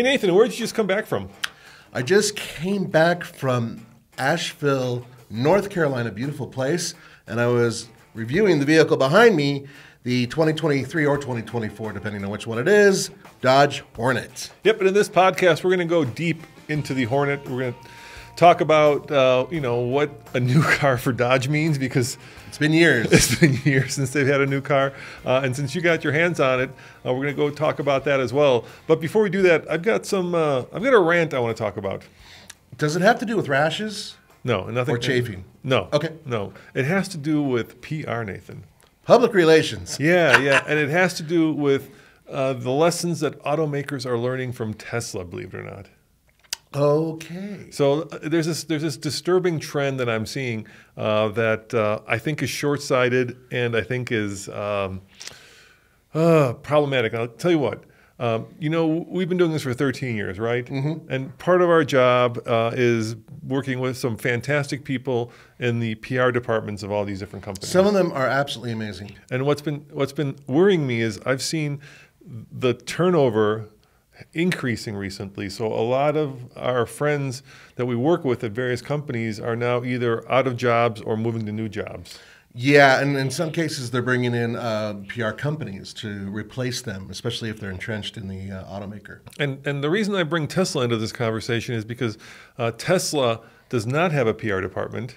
Hey, Nathan, where did you just come back from? I just came back from Asheville, North Carolina, beautiful place, and I was reviewing the vehicle behind me, the 2023 or 2024, depending on which one it is, Dodge Hornet. Yep, and in this podcast, we're going to go deep into the Hornet. We're going to talk about, uh, you know, what a new car for Dodge means because It's been years. it's been years since they've had a new car. Uh, and since you got your hands on it, uh, we're going to go talk about that as well. But before we do that, I've got some, uh, I've got a rant I want to talk about. Does it have to do with rashes? No, nothing. Or chafing? No. Okay. No. It has to do with PR, Nathan. Public relations. Yeah, yeah. and it has to do with uh, the lessons that automakers are learning from Tesla, believe it or not. Okay. So uh, there's this there's this disturbing trend that I'm seeing uh, that uh, I think is short-sighted and I think is um, uh, problematic. I'll tell you what. Um, you know, we've been doing this for 13 years, right? Mm-hmm. And part of our job uh, is working with some fantastic people in the PR departments of all these different companies. Some of them are absolutely amazing. And what's been what's been worrying me is I've seen the turnover increasing recently. So a lot of our friends that we work with at various companies are now either out of jobs or moving to new jobs. Yeah, and in some cases, they're bringing in uh, PR companies to replace them, especially if they're entrenched in the uh, automaker. And and the reason I bring Tesla into this conversation is because uh, Tesla does not have a PR department.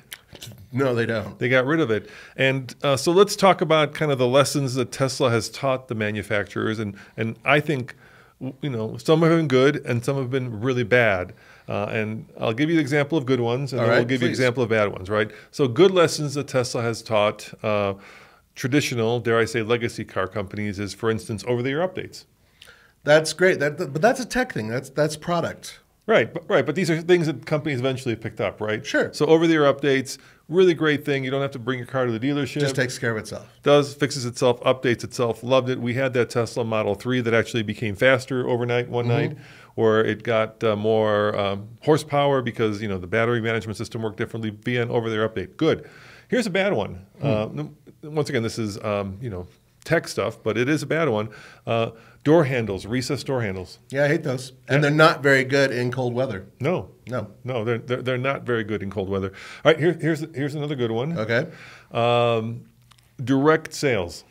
No, they don't. They got rid of it. And uh, so let's talk about kind of the lessons that Tesla has taught the manufacturers. And, and I think, you know, some have been good and some have been really bad. Uh, and I'll give you the example of good ones, and All then right, we'll give you please. example of bad ones, right? So good lessons that Tesla has taught uh, traditional, dare I say, legacy car companies is, for instance, over-the-air updates. That's great. That, but that's a tech thing. That's that's product. Right, but, right, but these are things that companies eventually picked up, right? Sure. So over-the-air updates, really great thing. You don't have to bring your car to the dealership. Just takes care of itself. does fixes itself, updates itself. Loved it. We had that Tesla Model Three that actually became faster overnight one night, where it got uh, more um, horsepower because you know the battery management system worked differently via an over-the-air update. Good. Here's a bad one. Uh, once again, this is um, you know tech stuff, but it is a bad one. Uh, door handles, recessed door handles. Yeah, I hate those, and they're not very good in cold weather. No, No. no, they're, they're they're not very good in cold weather. All right, here, here's here's another good one. Okay. Um, direct sales.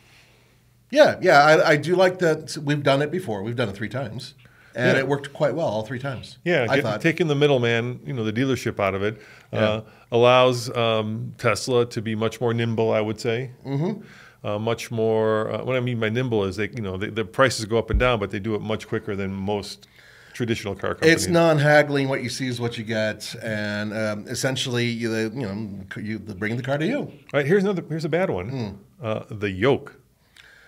Yeah, yeah, I, I do like that. We've done it before. We've done it three times, and Yeah. it worked quite well all three times. Yeah, I get- thought. taking the middleman, you know, the dealership out of it, uh, Yeah. allows um, Tesla to be much more nimble. I would say, mm-hmm. Uh, much more. Uh, what I mean by nimble is they, you know, they, the prices go up and down, but they do it much quicker than most traditional car companies. It's non-haggling. What you see is what you get, and um, essentially, you, you know, you bring the car to you. All right, here's another. Here's a bad one. Hmm. Uh, the yoke.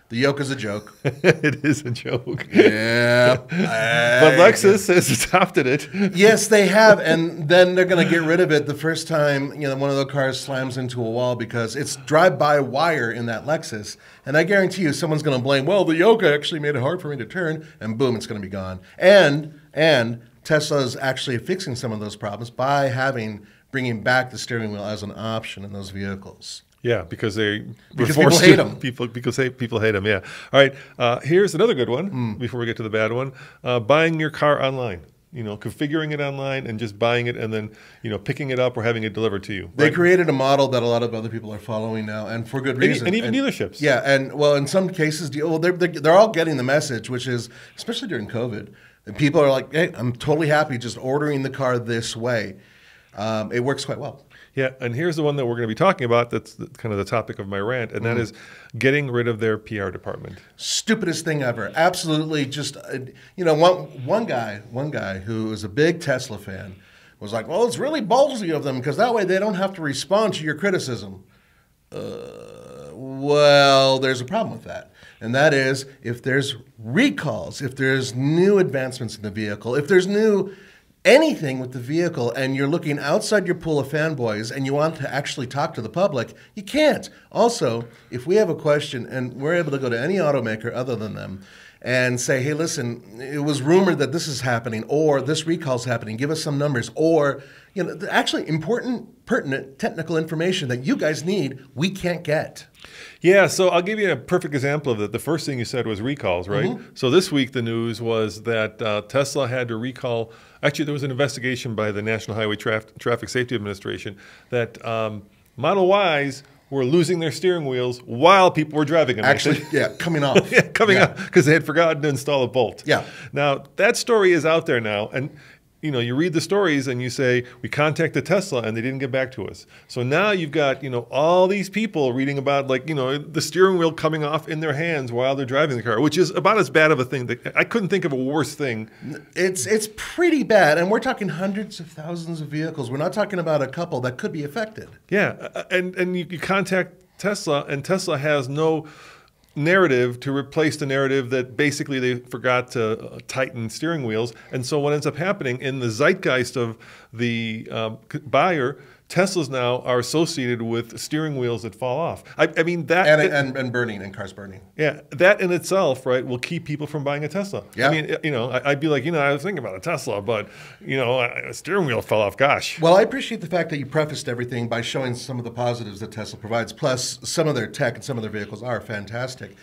The yoke is a joke. it is a joke. yeah, But Lexus has adopted it. yes, they have, and then they're going to get rid of it the first time you know one of the cars slams into a wall because it's drive-by wire in that Lexus, and I guarantee you someone's going to blame. Well, the yoke actually made it hard for me to turn, and boom, it's going to be gone. And and Tesla's actually fixing some of those problems by having bringing back the steering wheel as an option in those vehicles. Yeah, because they Because people hate to- 'em. People because they, people hate them. Yeah. All right. Uh, here's another good one. Hmm. Before we get to the bad one, uh, buying your car online. You know, configuring it online and just buying it, and then you know picking it up or having it delivered to you. They created a model that a lot of other people are following now, and for good And reason. and even dealerships. Yeah, and well, in some cases, well, they're, they're they're all getting the message, which is especially during COVID, and people are like, "Hey, I'm totally happy just ordering the car this way." Um, it works quite well. Yeah, and here's the one that we're going to be talking about. That's the, kind of the topic of my rant, and that is getting rid of their PR department. Stupidest thing ever. Absolutely, just uh, you know, one one guy, one guy who is a big Tesla fan was like, "Well, it's really ballsy of them because that way they don't have to respond to your criticism." Uh, well, there's a problem with that. And that is if there's recalls, if there's new advancements in the vehicle, if there's new anything with the vehicle and you're looking outside your pool of fanboys and you want to actually talk to the public, you can't. Also, if we have a question and we're able to go to any automaker other than them and say, hey, listen, it was rumored that this is happening or this recall's happening, give us some numbers or you know, actually important, pertinent technical information that you guys need, we can't get. Yeah, so I'll give you a perfect example of that. The first thing you said was recalls, right? Mm-hmm. So this week the news was that uh, Tesla had to recall. Actually, there was an investigation by the National Highway Traf- Traffic Safety Administration that um, Model Ys were losing their steering wheels while people were driving them. Actually, yeah, coming off. yeah, coming yeah. off because they had forgotten to install a bolt. Yeah. Now that story is out there now, and you know, you read the stories and you say, we contacted Tesla and they didn't get back to us. So now you've got, you know, all these people reading about like, you know, the steering wheel coming off in their hands while they're driving the car, which is about as bad of a thing that I couldn't think of a worse thing. It's it's pretty bad. And we're talking hundreds of thousands of vehicles. We're not talking about a couple that could be affected. Yeah. And and you, you contact Tesla and Tesla has no narrative to replace the narrative that basically they forgot to uh, tighten steering wheels. And so what ends up happening in the zeitgeist of the um, buyer Teslas now are associated with steering wheels that fall off. I, I mean that and, and, and burning and cars burning. Yeah, that in itself, right, will keep people from buying a Tesla. Yeah. I mean, you know, I'd be like, you know, I was thinking about a Tesla, but you know, a steering wheel fell off. Gosh. Well, I appreciate the fact that you prefaced everything by showing some of the positives that Tesla provides. Plus, some of their tech and some of their vehicles are fantastic.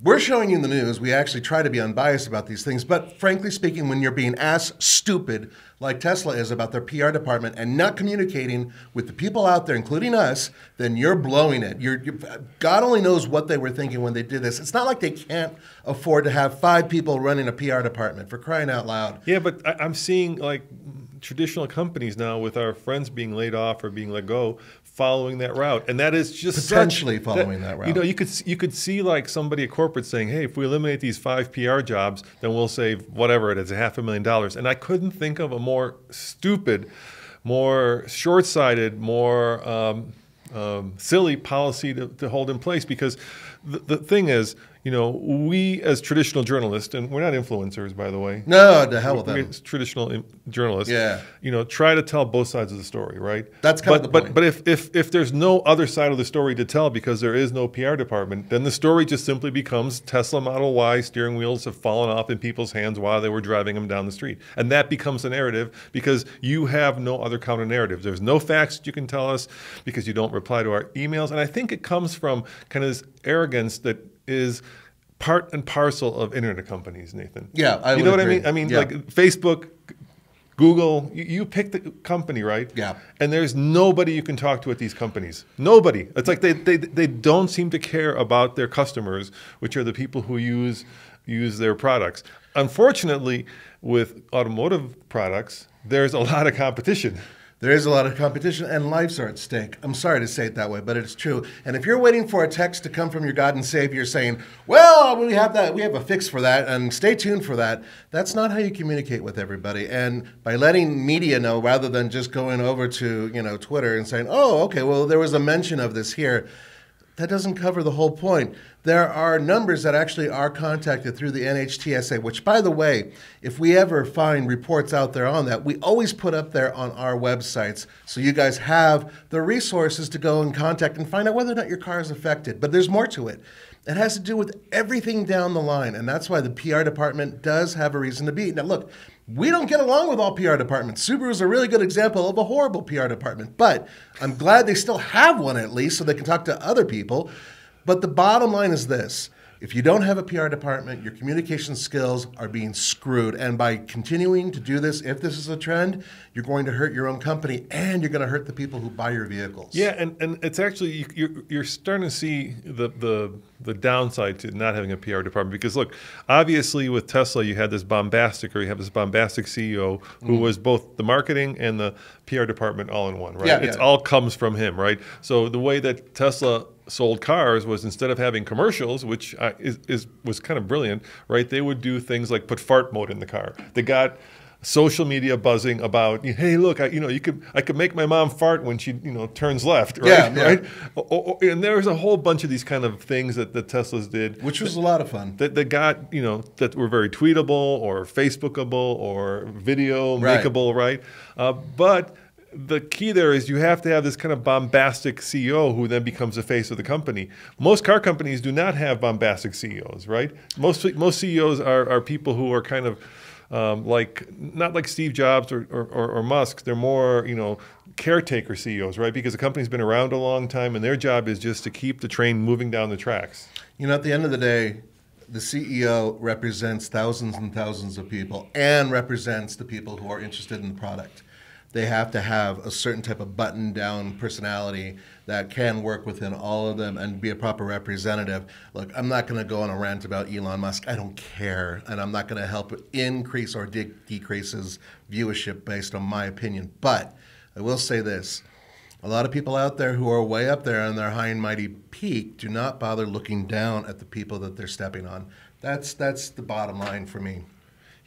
We're showing you in the news. We actually try to be unbiased about these things. But frankly speaking, when you're being as stupid like Tesla is about their PR department and not communicating with the people out there, including us, then you're blowing it. You're, you're, God only knows what they were thinking when they did this. It's not like they can't afford to have five people running a PR department for crying out loud. Yeah, but I'm seeing like traditional companies now with our friends being laid off or being let go following that route, and that is just potentially following that, that, route. You know, you could you could see like somebody at corporate saying, "Hey, if we eliminate these five PR jobs, then we'll save whatever it is, a half a million dollars." And I couldn't think of a more stupid, more short-sighted, more um, um, silly policy to, to hold in place because the, the thing is you know, we as traditional journalists, and we're not influencers, by the way. No, the hell with that. Traditional journalists, yeah. You know, try to tell both sides of the story, right? That's kind but, of the point. But but if if if there's no other side of the story to tell because there is no PR department, then the story just simply becomes Tesla Model Y steering wheels have fallen off in people's hands while they were driving them down the street, and that becomes a narrative because you have no other counter narrative. There's no facts you can tell us because you don't reply to our emails, and I think it comes from kind of this arrogance that is part and parcel of internet companies, Nathan. Yeah, I you know what agree. I mean. I mean, yeah. like Facebook, Google. You, you, pick the company, right? Yeah. And there's nobody you can talk to at these companies. Nobody. It's like they they they don't seem to care about their customers, which are the people who use use their products. Unfortunately, with automotive products, there's a lot of competition. There is a lot of competition, and lives are at stake. I'm sorry to say it that way, but it's true. And if you're waiting for a text to come from your God and Savior saying, "Well, we have that, we have a fix for that," and stay tuned for that, that's not how you communicate with everybody. And by letting media know, rather than just going over to you know Twitter and saying, "Oh, okay, well there was a mention of this here," that doesn't cover the whole point. There are numbers that actually are contacted through the NHTSA, which, by the way, if we ever find reports out there on that, we always put up there on our websites so you guys have the resources to go and contact and find out whether or not your car is affected. But there's more to it. It has to do with everything down the line, and that's why the PR department does have a reason to be. Now, look, we don't get along with all PR departments. Subaru is a really good example of a horrible PR department, but I'm glad they still have one at least so they can talk to other people. But the bottom line is this if you don't have a PR department, your communication skills are being screwed. And by continuing to do this, if this is a trend, you're going to hurt your own company and you're going to hurt the people who buy your vehicles. Yeah, and, and it's actually, you're, you're starting to see the, the, the downside to not having a PR department. Because look, obviously with Tesla, you had this bombastic, or you have this bombastic CEO who mm. was both the marketing and the PR department all in one, right? Yeah, it yeah. all comes from him, right? So the way that Tesla sold cars was instead of having commercials, which is, is, was kind of brilliant, right? They would do things like put fart mode in the car. They got social media buzzing about, hey, look, I, you know, you could, I could make my mom fart when she, you know, turns left, right? Yeah, yeah. right. and there was a whole bunch of these kind of things that the Teslas did, which was a lot of fun. That, that got, you know, that were very tweetable or Facebookable or video right. makeable, right? Uh, but the key there is you have to have this kind of bombastic CEO who then becomes the face of the company. Most car companies do not have bombastic CEOs, right? Most most CEOs are, are people who are kind of um, like not like Steve Jobs or, or, or, or Musk. They're more you know caretaker CEOs, right? Because the company's been around a long time, and their job is just to keep the train moving down the tracks. You know, at the end of the day, the CEO represents thousands and thousands of people and represents the people who are interested in the product. They have to have a certain type of button down personality that can work within all of them and be a proper representative. Look, I'm not going to go on a rant about Elon Musk. I don't care. And I'm not going to help increase or de- decrease his viewership based on my opinion. But I will say this a lot of people out there who are way up there on their high and mighty peak do not bother looking down at the people that they're stepping on. That's that's the bottom line for me.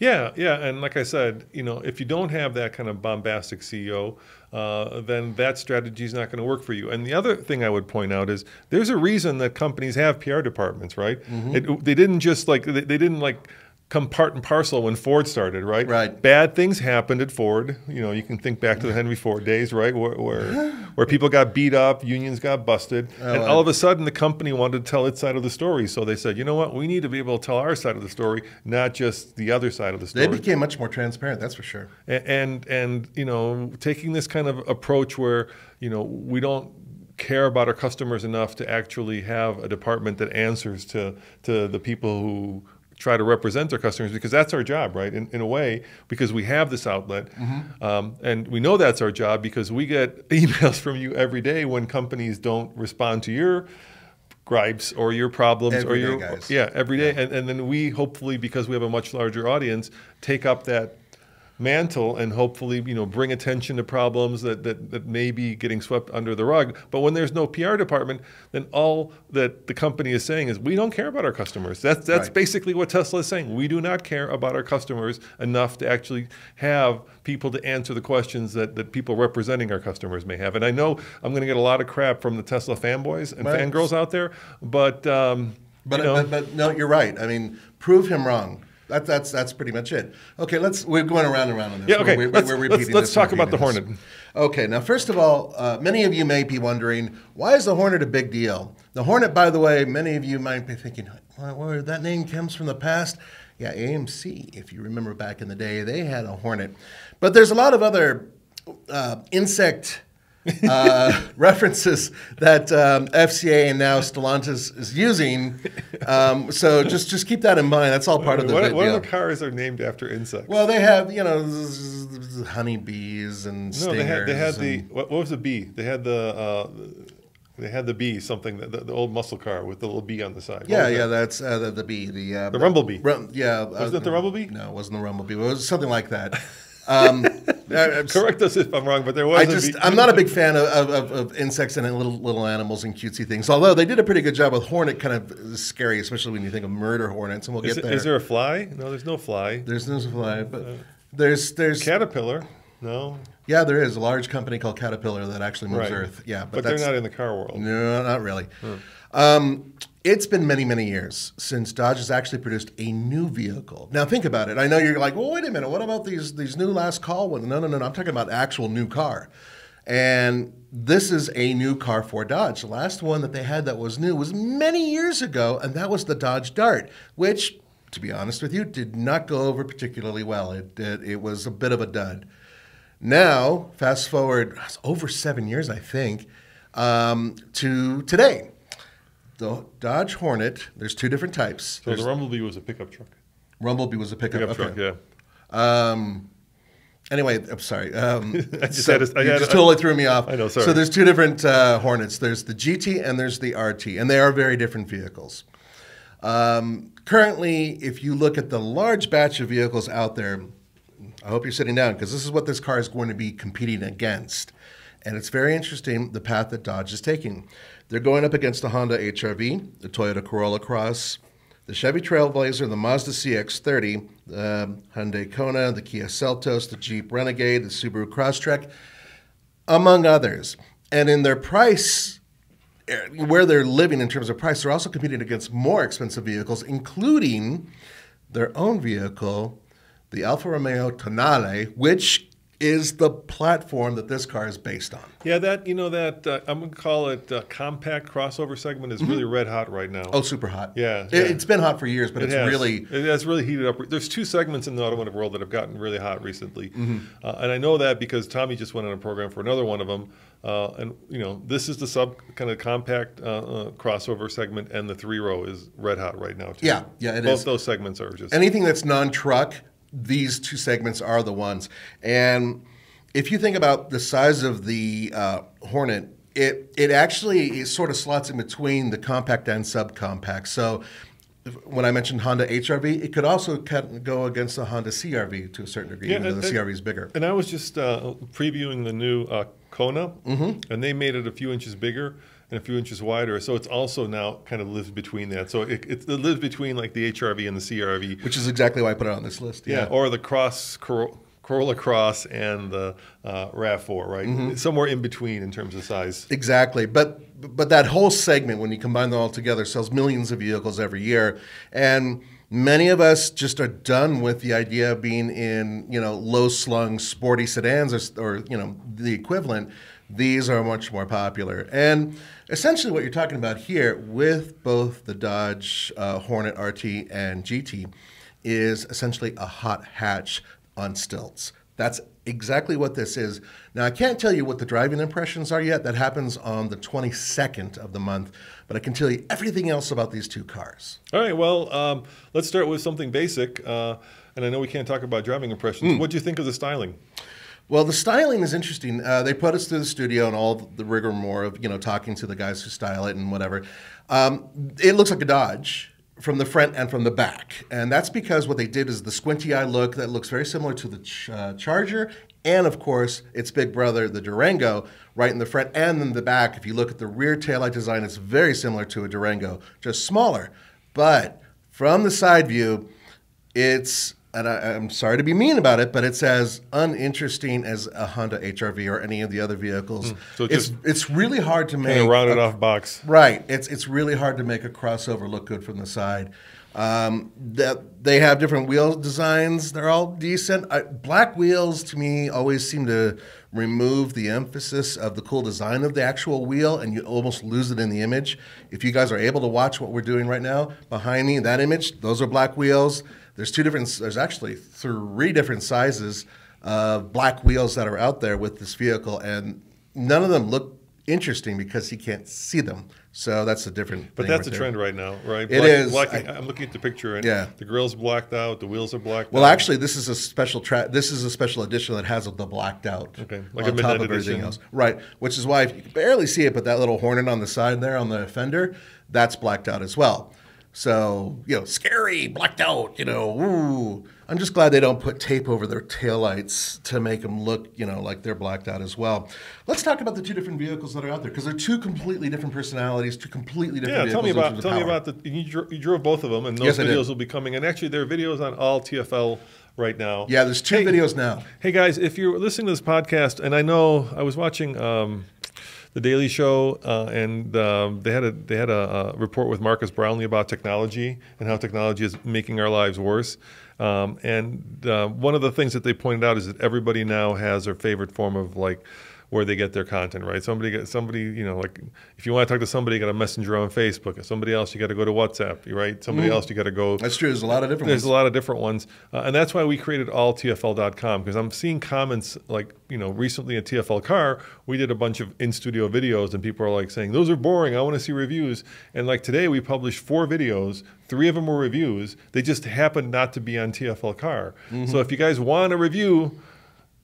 Yeah, yeah, and like I said, you know, if you don't have that kind of bombastic CEO, uh, then that strategy is not going to work for you. And the other thing I would point out is there's a reason that companies have PR departments, right? Mm-hmm. It, they didn't just like they, they didn't like come part and parcel when Ford started, right? Right. Bad things happened at Ford. You know, you can think back to the Henry Ford days, right, where where, where people got beat up, unions got busted, oh, and all of a sudden the company wanted to tell its side of the story. So they said, you know what, we need to be able to tell our side of the story, not just the other side of the story. They became much more transparent, that's for sure. And and, and you know, taking this kind of approach where you know we don't care about our customers enough to actually have a department that answers to to the people who try to represent our customers because that's our job, right? In, in a way, because we have this outlet. Mm-hmm. Um, and we know that's our job because we get emails from you every day when companies don't respond to your gripes or your problems every or your day, yeah every day yeah. And, and then we hopefully because we have a much larger audience take up that mantle and hopefully you know bring attention to problems that, that, that may be getting swept under the rug. But when there's no PR department, then all that the company is saying is we don't care about our customers. That's that's right. basically what Tesla is saying. We do not care about our customers enough to actually have people to answer the questions that, that people representing our customers may have. And I know I'm going to get a lot of crap from the Tesla fanboys and right. fangirls out there, but um, but, you know, but but no, you're right. I mean, prove him wrong. That, that's that's pretty much it. Okay, let's we're going around and around on this. Yeah, okay. We're, let's, we're let's, let's talk about the Hornet. Okay, now first of all, uh, many of you may be wondering why is the Hornet a big deal? The Hornet, by the way, many of you might be thinking, well, well, that name comes from the past. Yeah, AMC, if you remember back in the day, they had a Hornet, but there's a lot of other uh, insect uh, references that um, FCA and now Stellantis is using. Um, so just just keep that in mind. That's all part of the. What, what other cars are named after insects? Well, they have you know honeybees and no, they had they had the what, what, was the bee? They had the. Uh, they had the bee, something the, the, old muscle car with the little bee on the side. What yeah, yeah, that? that's uh, the, the, bee, the uh, the rumblebee. Rum, yeah, wasn't it the rumble bee? No, it wasn't the rumble bee. It was something like that. Um, Correct us if I'm wrong, but there was. I just I'm not a big fan of, of, of, insects and little little animals and cutesy things. Although they did a pretty good job with hornet, kind of scary, especially when you think of murder hornets. And we'll is get it, there. Is there a fly? No, there's no fly. There's no fly, but uh, there's there's caterpillar. No. Yeah, there is a large company called Caterpillar that actually moves right. Earth. Yeah, but, but they're not in the car world. No, not really. Hmm. Um, it's been many, many years since Dodge has actually produced a new vehicle. Now, think about it. I know you're like, well, wait a minute. What about these these new last call ones? No, no, no, no. I'm talking about actual new car. And this is a new car for Dodge. The last one that they had that was new was many years ago, and that was the Dodge Dart, which, to be honest with you, did not go over particularly well. It, it, it was a bit of a dud. Now, fast forward over seven years, I think, um, to today the Dodge Hornet, there's two different types. So there's, the Rumblebee was a pickup truck. Rumblebee was a pickup, pickup okay. truck, yeah. Um, anyway, I'm sorry. Um, I just, so had a, I just totally threw me off. I know, sorry. So there's two different uh, Hornets. There's the GT and there's the RT, and they are very different vehicles. Um, currently, if you look at the large batch of vehicles out there, I hope you're sitting down because this is what this car is going to be competing against. And it's very interesting the path that Dodge is taking. They're going up against the Honda HRV, the Toyota Corolla Cross, the Chevy Trailblazer, the Mazda CX-30, the Hyundai Kona, the Kia Seltos, the Jeep Renegade, the Subaru Crosstrek, among others. And in their price, eh, where they're living in terms of price, they're also competing against more expensive vehicles, including their own vehicle, the Alfa Romeo Tonale, which is the platform that this car is based on. Yeah, that you know that uh, I'm gonna call it uh, compact crossover segment is really red hot right now. Oh, super hot. Yeah, It, yeah. It's been hot for years, but It it's has. really it has really heated up. There's two segments in the automotive world that have gotten really hot recently, Mm-hmm. uh, and I know that because Tommy just went on a program for another one of them. Uh, and you know, this is the sub kind of compact uh, uh, crossover segment, and the three row is red hot right now too. Yeah, yeah, it Both is. those segments are just anything that's non-truck these two segments are the ones and if you think about the size of the uh, hornet it it actually it sort of slots in between the compact and subcompact so when I mentioned Honda HRV, it could also go against the Honda CRV to a certain degree, Yeah, even though the CRV is bigger. And I was just uh, previewing the new uh, Kona, Mm-hmm. and they made it a few inches bigger and a few inches wider. So it's also now kind of lives between that. So it, it, it lives between like the HRV and the CRV. Which is exactly why I put it on this list. Yeah, or the Cross Cor- Corolla Cross and the uh, Rav4, right? Mm-hmm. Somewhere in between in terms of size. Exactly, but but that whole segment, when you combine them all together, sells millions of vehicles every year, and many of us just are done with the idea of being in you know low slung sporty sedans or, or you know the equivalent. These are much more popular, and essentially what you're talking about here with both the Dodge uh, Hornet RT and GT is essentially a hot hatch on stilts. That's exactly what this is. Now, I can't tell you what the driving impressions are yet. That happens on the 22nd of the month, but I can tell you everything else about these two cars. All right, well, um, let's start with something basic. Uh, and I know we can't talk about driving impressions. What do you think of the styling? Well, the styling is interesting. Uh, they put us through the studio and all the rigmarole of you know talking to the guys who style it and whatever. Um, it looks like a Dodge from the front and from the back, and that's because what they did is the squinty eye look that looks very similar to the ch- uh, Charger, and of course its big brother, the Durango, right in the front and in the back. If you look at the rear taillight design, it's very similar to a Durango, just smaller. But from the side view, it's and I, I'm sorry to be mean about it, but it's as uninteresting as a Honda HRV or any of the other vehicles. Hmm. So it's it's really hard to make Kind of rounded a- off box. Right. It's it's really hard to make a crossover look good from the side. Um, that they have different wheel designs. They're all decent. I, black wheels to me always seem to remove the emphasis of the cool design of the actual wheel, and you almost lose it in the image. If you guys are able to watch what we're doing right now behind me, that image, those are black wheels. There's two different. There's actually three different sizes of black wheels that are out there with this vehicle, and none of them look interesting because he can't see them. So that's a different. But that's right a trend right now, right? It is. Black, I- I'm looking at the picture, and Yeah. the grill's blacked out, the wheels are blacked out. Well, out. actually, this is a special tra- This is a special edition that has the blacked out. Okay, like on a top of everything edition. else, right? Which is why if you can barely see it, but that little hornet on the side there on the fender, that's blacked out as well. So you know, scary, blacked out. You know, ooh. I'm just glad they don't put tape over their taillights to make them look, you know, like they're blacked out as well. Let's talk about the two different vehicles that are out there because they're two completely different personalities, two completely different Yeah, vehicles. tell me about tell me about the you, dro- you drove both of them, and those Yes, videos will be coming. And actually, there are videos on all TFL right now. Yeah, there's two Hey, videos now. Hey guys, if you're listening to this podcast, and I know I was watching um, the Daily Show, uh, and um, they had a they had a, a report with Marques Brownlee about technology and how technology is making our lives worse. Um, and uh, one of the things that they pointed out is that everybody now has their favorite form of like where they get their content, right? Somebody get somebody, you know, like if you want to talk to somebody, you got a messenger on Facebook. If somebody else, you got to go to WhatsApp, right? Somebody else, you got to go That's true. There's a lot of different there's ones. a lot of different ones, uh, and that's why we created alltfl.com because I'm seeing comments like you know recently at TFL Car we did a bunch of in studio videos and people are like saying those are boring. I want to see reviews. And like today we published four videos. Three of them were reviews. They just happened not to be on TFL Car. So if you guys want a review.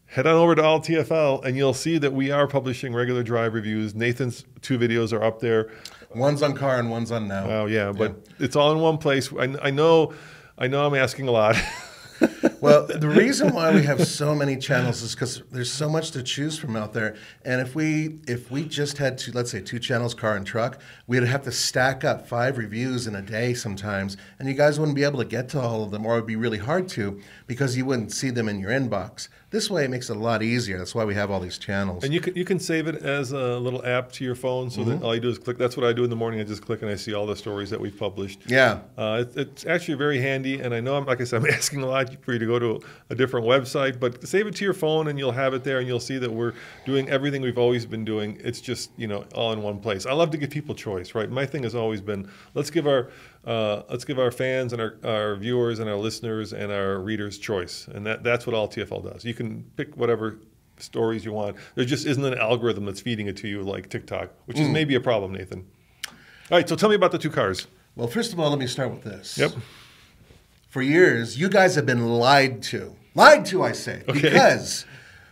Head on over to All TFL and you'll see that we are publishing regular drive reviews. Nathan's two videos are up there. One's on car and one's on now. Oh yeah, but it's all in one place. I, I know, I know, I'm asking a lot. Well, the reason why we have so many channels is because there's so much to choose from out there. And if we if we just had two, let's say two channels, car and truck, we'd have to stack up five reviews in a day sometimes, and you guys wouldn't be able to get to all of them, or it would be really hard to because you wouldn't see them in your inbox. This way, it makes it a lot easier. That's why we have all these channels. And you can you can save it as a little app to your phone, so Mm-hmm. that all you do is click. That's what I do in the morning. I just click and I see all the stories that we've published. yeah. Uh, it, it's actually very handy, and I know I'm like I said, I'm asking a lot for you to go to a different website. But save it to your phone, and you'll have it there, and you'll see that we're doing everything we've always been doing. It's just you know all in one place. I love to give people choice, right? My thing has always been let's give our uh, let's give our fans and our, our viewers and our listeners and our readers choice, and that that's what all TFL does. You can pick whatever stories you want. There just isn't an algorithm that's feeding it to you like TikTok, which is maybe a problem, Nathan. All right, so tell me about the two cars. Well, first of all, let me start with this. Yep. For years, you guys have been lied to. Lied to, I say. Okay. Because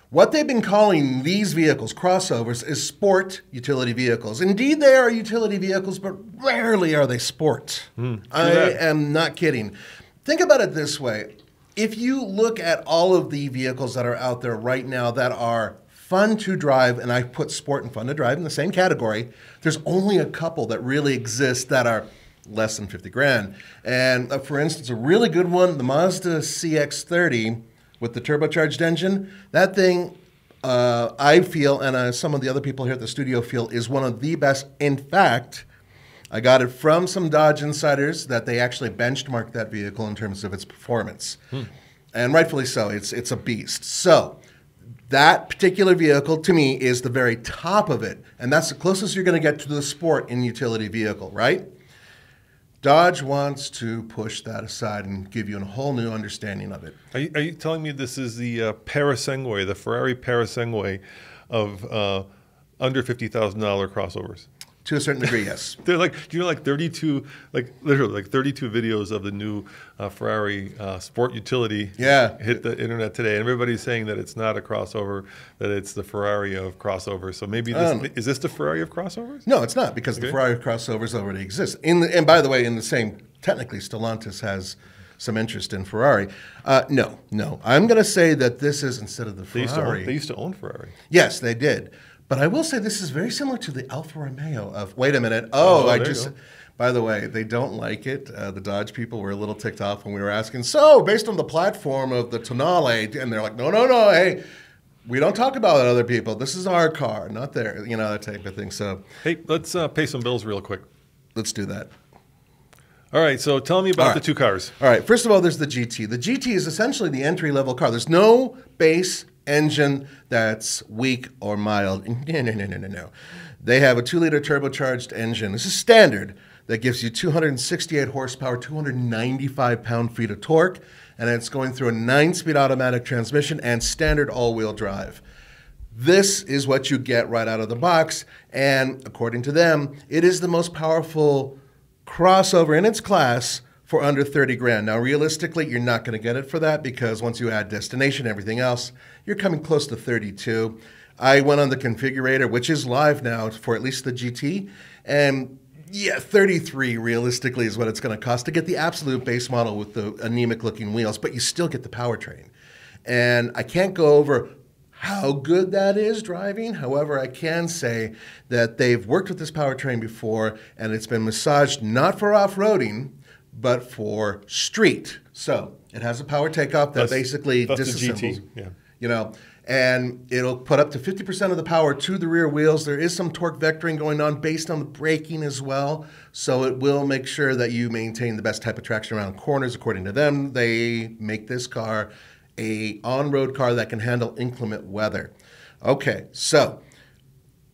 what they've been calling these vehicles, crossovers, is sport utility vehicles. Indeed, they are utility vehicles, but rarely are they sport. Hmm, I that. am not kidding. Think about it this way. If you look at all of the vehicles that are out there right now that are fun to drive, and I put sport and fun to drive in the same category, there's only a couple that really exist that are less than 50 grand. And uh, for instance, a really good one, the Mazda CX30 with the turbocharged engine, that thing uh, I feel, and uh, some of the other people here at the studio feel, is one of the best. In fact, I got it from some Dodge insiders that they actually benchmarked that vehicle in terms of its performance. And rightfully so, it's, it's a beast. So, that particular vehicle to me is the very top of it. And that's the closest you're going to get to the sport in utility vehicle, right? Dodge wants to push that aside and give you a whole new understanding of it. Are you, are you telling me this is the uh, the Ferrari Purosangue of uh, under fifty thousand dollar crossovers? To a certain degree, yes. They're like, do you know, like thirty-two, like literally, like thirty-two videos of the new uh, Ferrari uh, Sport Utility. Yeah. hit the internet today, and everybody's saying that it's not a crossover, that it's the Ferrari of crossovers. So maybe this, Um, is this the Ferrari of crossovers? No, it's not because the Okay. Ferrari crossovers already exist. In the, and by the way, in the same technically, Stellantis has some interest in Ferrari. Uh, no, no, I'm going to say that this is instead of the They used, Ferrari. own, they used to own Ferrari. yes, they did, but I will say this is very similar to the Alfa Romeo. Of wait a minute, oh, Oh, I just. By the way, they don't like it. Uh, the Dodge people were a little ticked off when we were asking. So, based on the platform of the Tonale, and they're like, no, no, no, hey, we don't talk about other people. This is our car, not their, you know, that type of thing. So, Hey, let's uh, pay some bills real quick. let's do that. All right, so tell me about All the two cars. All right. First of all, there's the GT. The GT is essentially the entry level car. There's no base engine that's weak or mild. No, no, no, no, no, no. They have a two liter turbocharged engine. This is standard that gives you 268 horsepower, 295 pound feet of torque, and it's going through a nine speed automatic transmission and standard all wheel drive. This is what you get right out of the box, and according to them, it is the most powerful crossover in its class for under 30 grand. Now, realistically, you're not going to get it for that because once you add destination everything else, you're coming close to 32. I went on the configurator, which is live now for at least the GT, and yeah, 33 realistically is what it's going to cost to get the absolute base model with the anemic looking wheels, but you still get the powertrain. And I can't go over how good that is driving. However, I can say that they've worked with this powertrain before and it's been massaged not for off roading, but for street. So it has a power takeoff that That's- basically that's the disassembles. GT, yeah. You know, and it'll put up to 50% of the power to the rear wheels. There is some torque vectoring going on based on the braking as well. So it will make sure that you maintain the best type of traction around corners. According to them, they make this car a on-road car that can handle inclement weather. Okay, so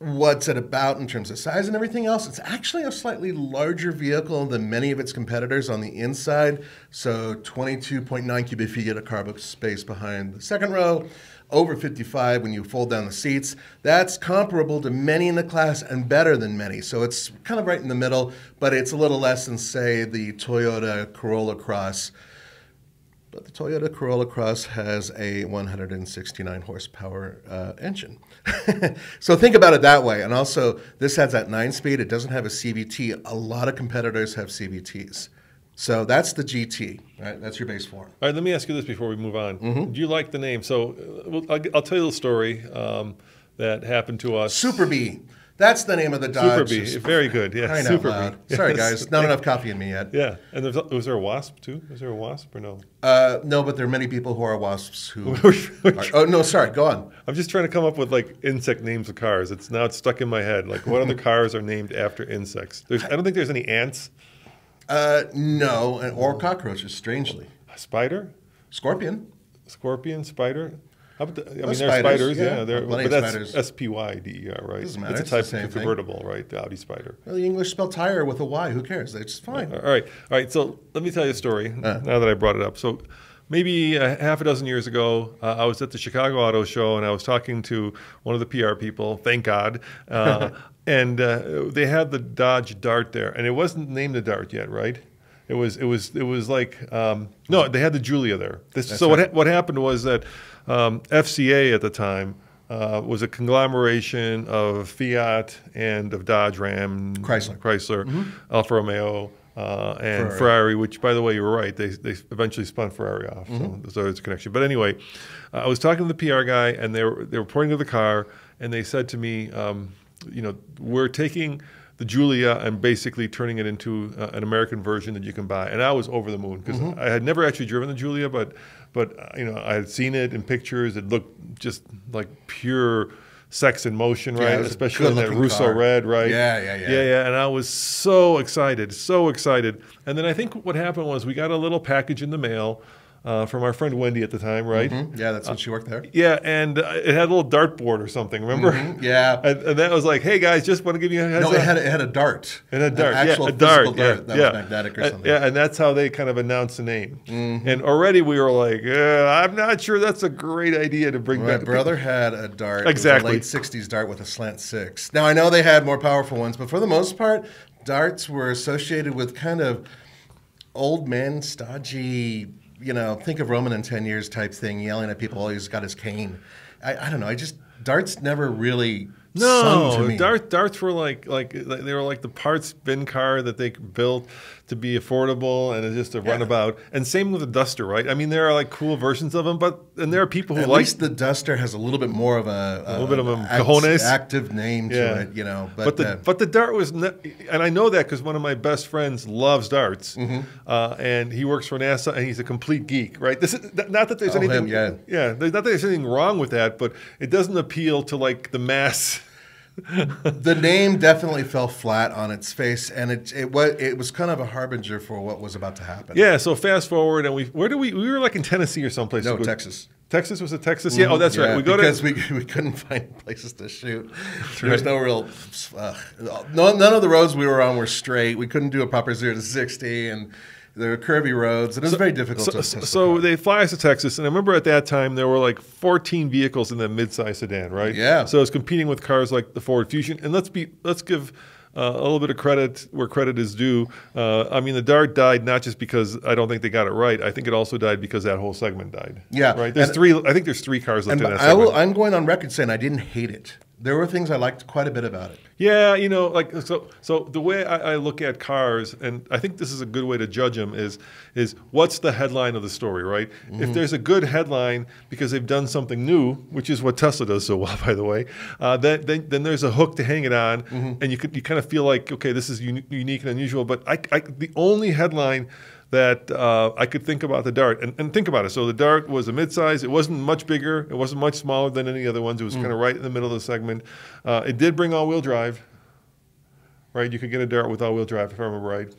what's it about in terms of size and everything else? It's actually a slightly larger vehicle than many of its competitors on the inside. So 22.9 cubic feet of cargo space behind the second row, over 55 when you fold down the seats. That's comparable to many in the class and better than many. So it's kind of right in the middle, but it's a little less than, say, the Toyota Corolla Cross. But the Toyota Corolla Cross has a 169 horsepower uh, engine. so think about it that way. And also, this has that nine speed. It doesn't have a CVT. A lot of competitors have CVTs. So that's the GT. Right? That's your base form. All right, let me ask you this before we move on. Mm-hmm. Do you like the name? So uh, I'll, I'll tell you a story um, that happened to us. Super B. That's the name of the Super Dodge. B. Very good. Yeah, Crying out Super. B. Sorry, guys. Not enough coffee in me yet. Yeah, and there's, was there a wasp too? Was there a wasp or no? Uh, no, but there are many people who are wasps who. Are, oh no, sorry. Go on. I'm just trying to come up with like insect names of cars. It's now it's stuck in my head. Like what other cars are named after insects? There's, I don't think there's any ants. Uh, no, and- or cockroaches. Strangely. A spider? Scorpion. Scorpion, Spider. How about the, I mean, they're spiders, spiders, yeah. yeah. they're, but that's spiders. S P Y D E R, right? Doesn't matter, It's a it's the type same of thing. convertible, right? The Audi Spider. Well, the English spell tire with a Y. Who cares? It's fine. All right, all right. So let me tell you a story. Uh. Now that I brought it up, so maybe a half a dozen years ago, uh, I was at the Chicago Auto Show and I was talking to one of the PR people. Thank God. Uh, and uh, they had the Dodge Dart there, and it wasn't named the Dart yet, right? It was. It was. It was like um, no. They had the Giulia there. This, so what ha- what happened was that um, FCA at the time. Uh, was a conglomeration of Fiat and of Dodge, Ram, Chrysler. Chrysler, Alfa Romeo, uh, and Ferrari. Ferrari. Which, by the way, you were right. They they eventually spun Ferrari off, so, so there's a connection. But anyway, uh, I was talking to the PR guy, and they were they were pointing to the car, and they said to me, um, you know, we're taking the Giulia and basically turning it into uh, an American version that you can buy. And I was over the moon because I had never actually driven the Giulia, but but uh, you know I had seen it in pictures. It looked just like pure sex in motion, right? a Especially in that Rosso Corsa. red, right? Yeah, yeah, yeah. yeah, yeah. And I was so excited, so excited. And then I think what happened was we got a little package in the mail uh, from our friend Wendy at the time, right? Hmm? Yeah, that's when she worked there. Yeah, and uh, it had a little dartboard or something. Remember? Yeah. And, and that was like, hey guys, just want to give you a heads No, up. it had a, it had a dart. And a dart, An actual yeah, a dart, physical yeah, that yeah. was magnetic or Uh, something. yeah, and that's how they kind of announced the name. Mm-hmm. And already we were like, uh, I'm not sure that's a great idea to bring My back. brother had a dart. Exactly. It a late '60s dart with a slant six. Now I know they had more powerful ones, but for the most part, darts were associated with kind of old man, stodgy. You know, think of Roman in ten years type thing, yelling at people. Oh, he's got his cane. I, I don't know. I just darts never really No, me. dart, darts were like like they were like the parts bin car that they built to be affordable and it's just a runabout. And same with the Duster, right? I mean, there are like cool versions of them, but and there are people who At like least the Duster has a little bit more of a, A little bit of a act- cojones. active name to Yeah. it, you know. But, But, the uh, but the dart was, and I know that because one of my best friends loves darts, Mm-hmm. uh, and he works for NASA, and he's a complete geek, right? This is not that there's Oh, anything, him, yeah. yeah, there's not that there's anything wrong with that, but it doesn't appeal to like the mass. The name definitely fell flat on its face, and it it was it was kind of a harbinger for what was about to happen. Yeah. So fast forward, and we where do we we were like in Tennessee or someplace. No, Texas. Texas was it Texas? Yeah. Oh, that's Yeah, right. We go because to we, we couldn't find places to shoot. There was no real. Uh, no, none of the roads we were on were straight. We couldn't do a proper zero to sixty, and there were curvy roads, and it was very difficult So, to. so, so they fly us to Texas, and I remember at that time there were like 14 vehicles in that midsize sedan, right? Yeah. So it's competing with cars like the Ford Fusion, and let's be let's give uh, a little bit of credit where credit is due. Uh, I mean, the Dart died not just because I don't think they got it right. I think it also died because that whole segment died. Yeah, Right. There's and- three. I think there's three cars left and in that I segment. will, I'm going on record saying I didn't hate it. There were things I liked quite a bit about it. Yeah, you know, like so. So the way I, I look at cars, and I think this is a good way to judge them, is is what's the headline of the story, right? Mm-hmm. If there's a good headline because they've done something new, which is what Tesla does so well, by the way, uh, then, then then there's a hook to hang it on, Mm-hmm. and you could you kind of feel like okay, this is uni- unique and unusual. But I, I the only headline that uh, I could think about the Dart. And, and think about it. So the Dart was a midsize. It wasn't much bigger. It wasn't much smaller than any other ones. It was kind of right in the middle of the segment. Uh, it did bring all-wheel drive. Right, you could get a Dart with all-wheel drive if I remember right.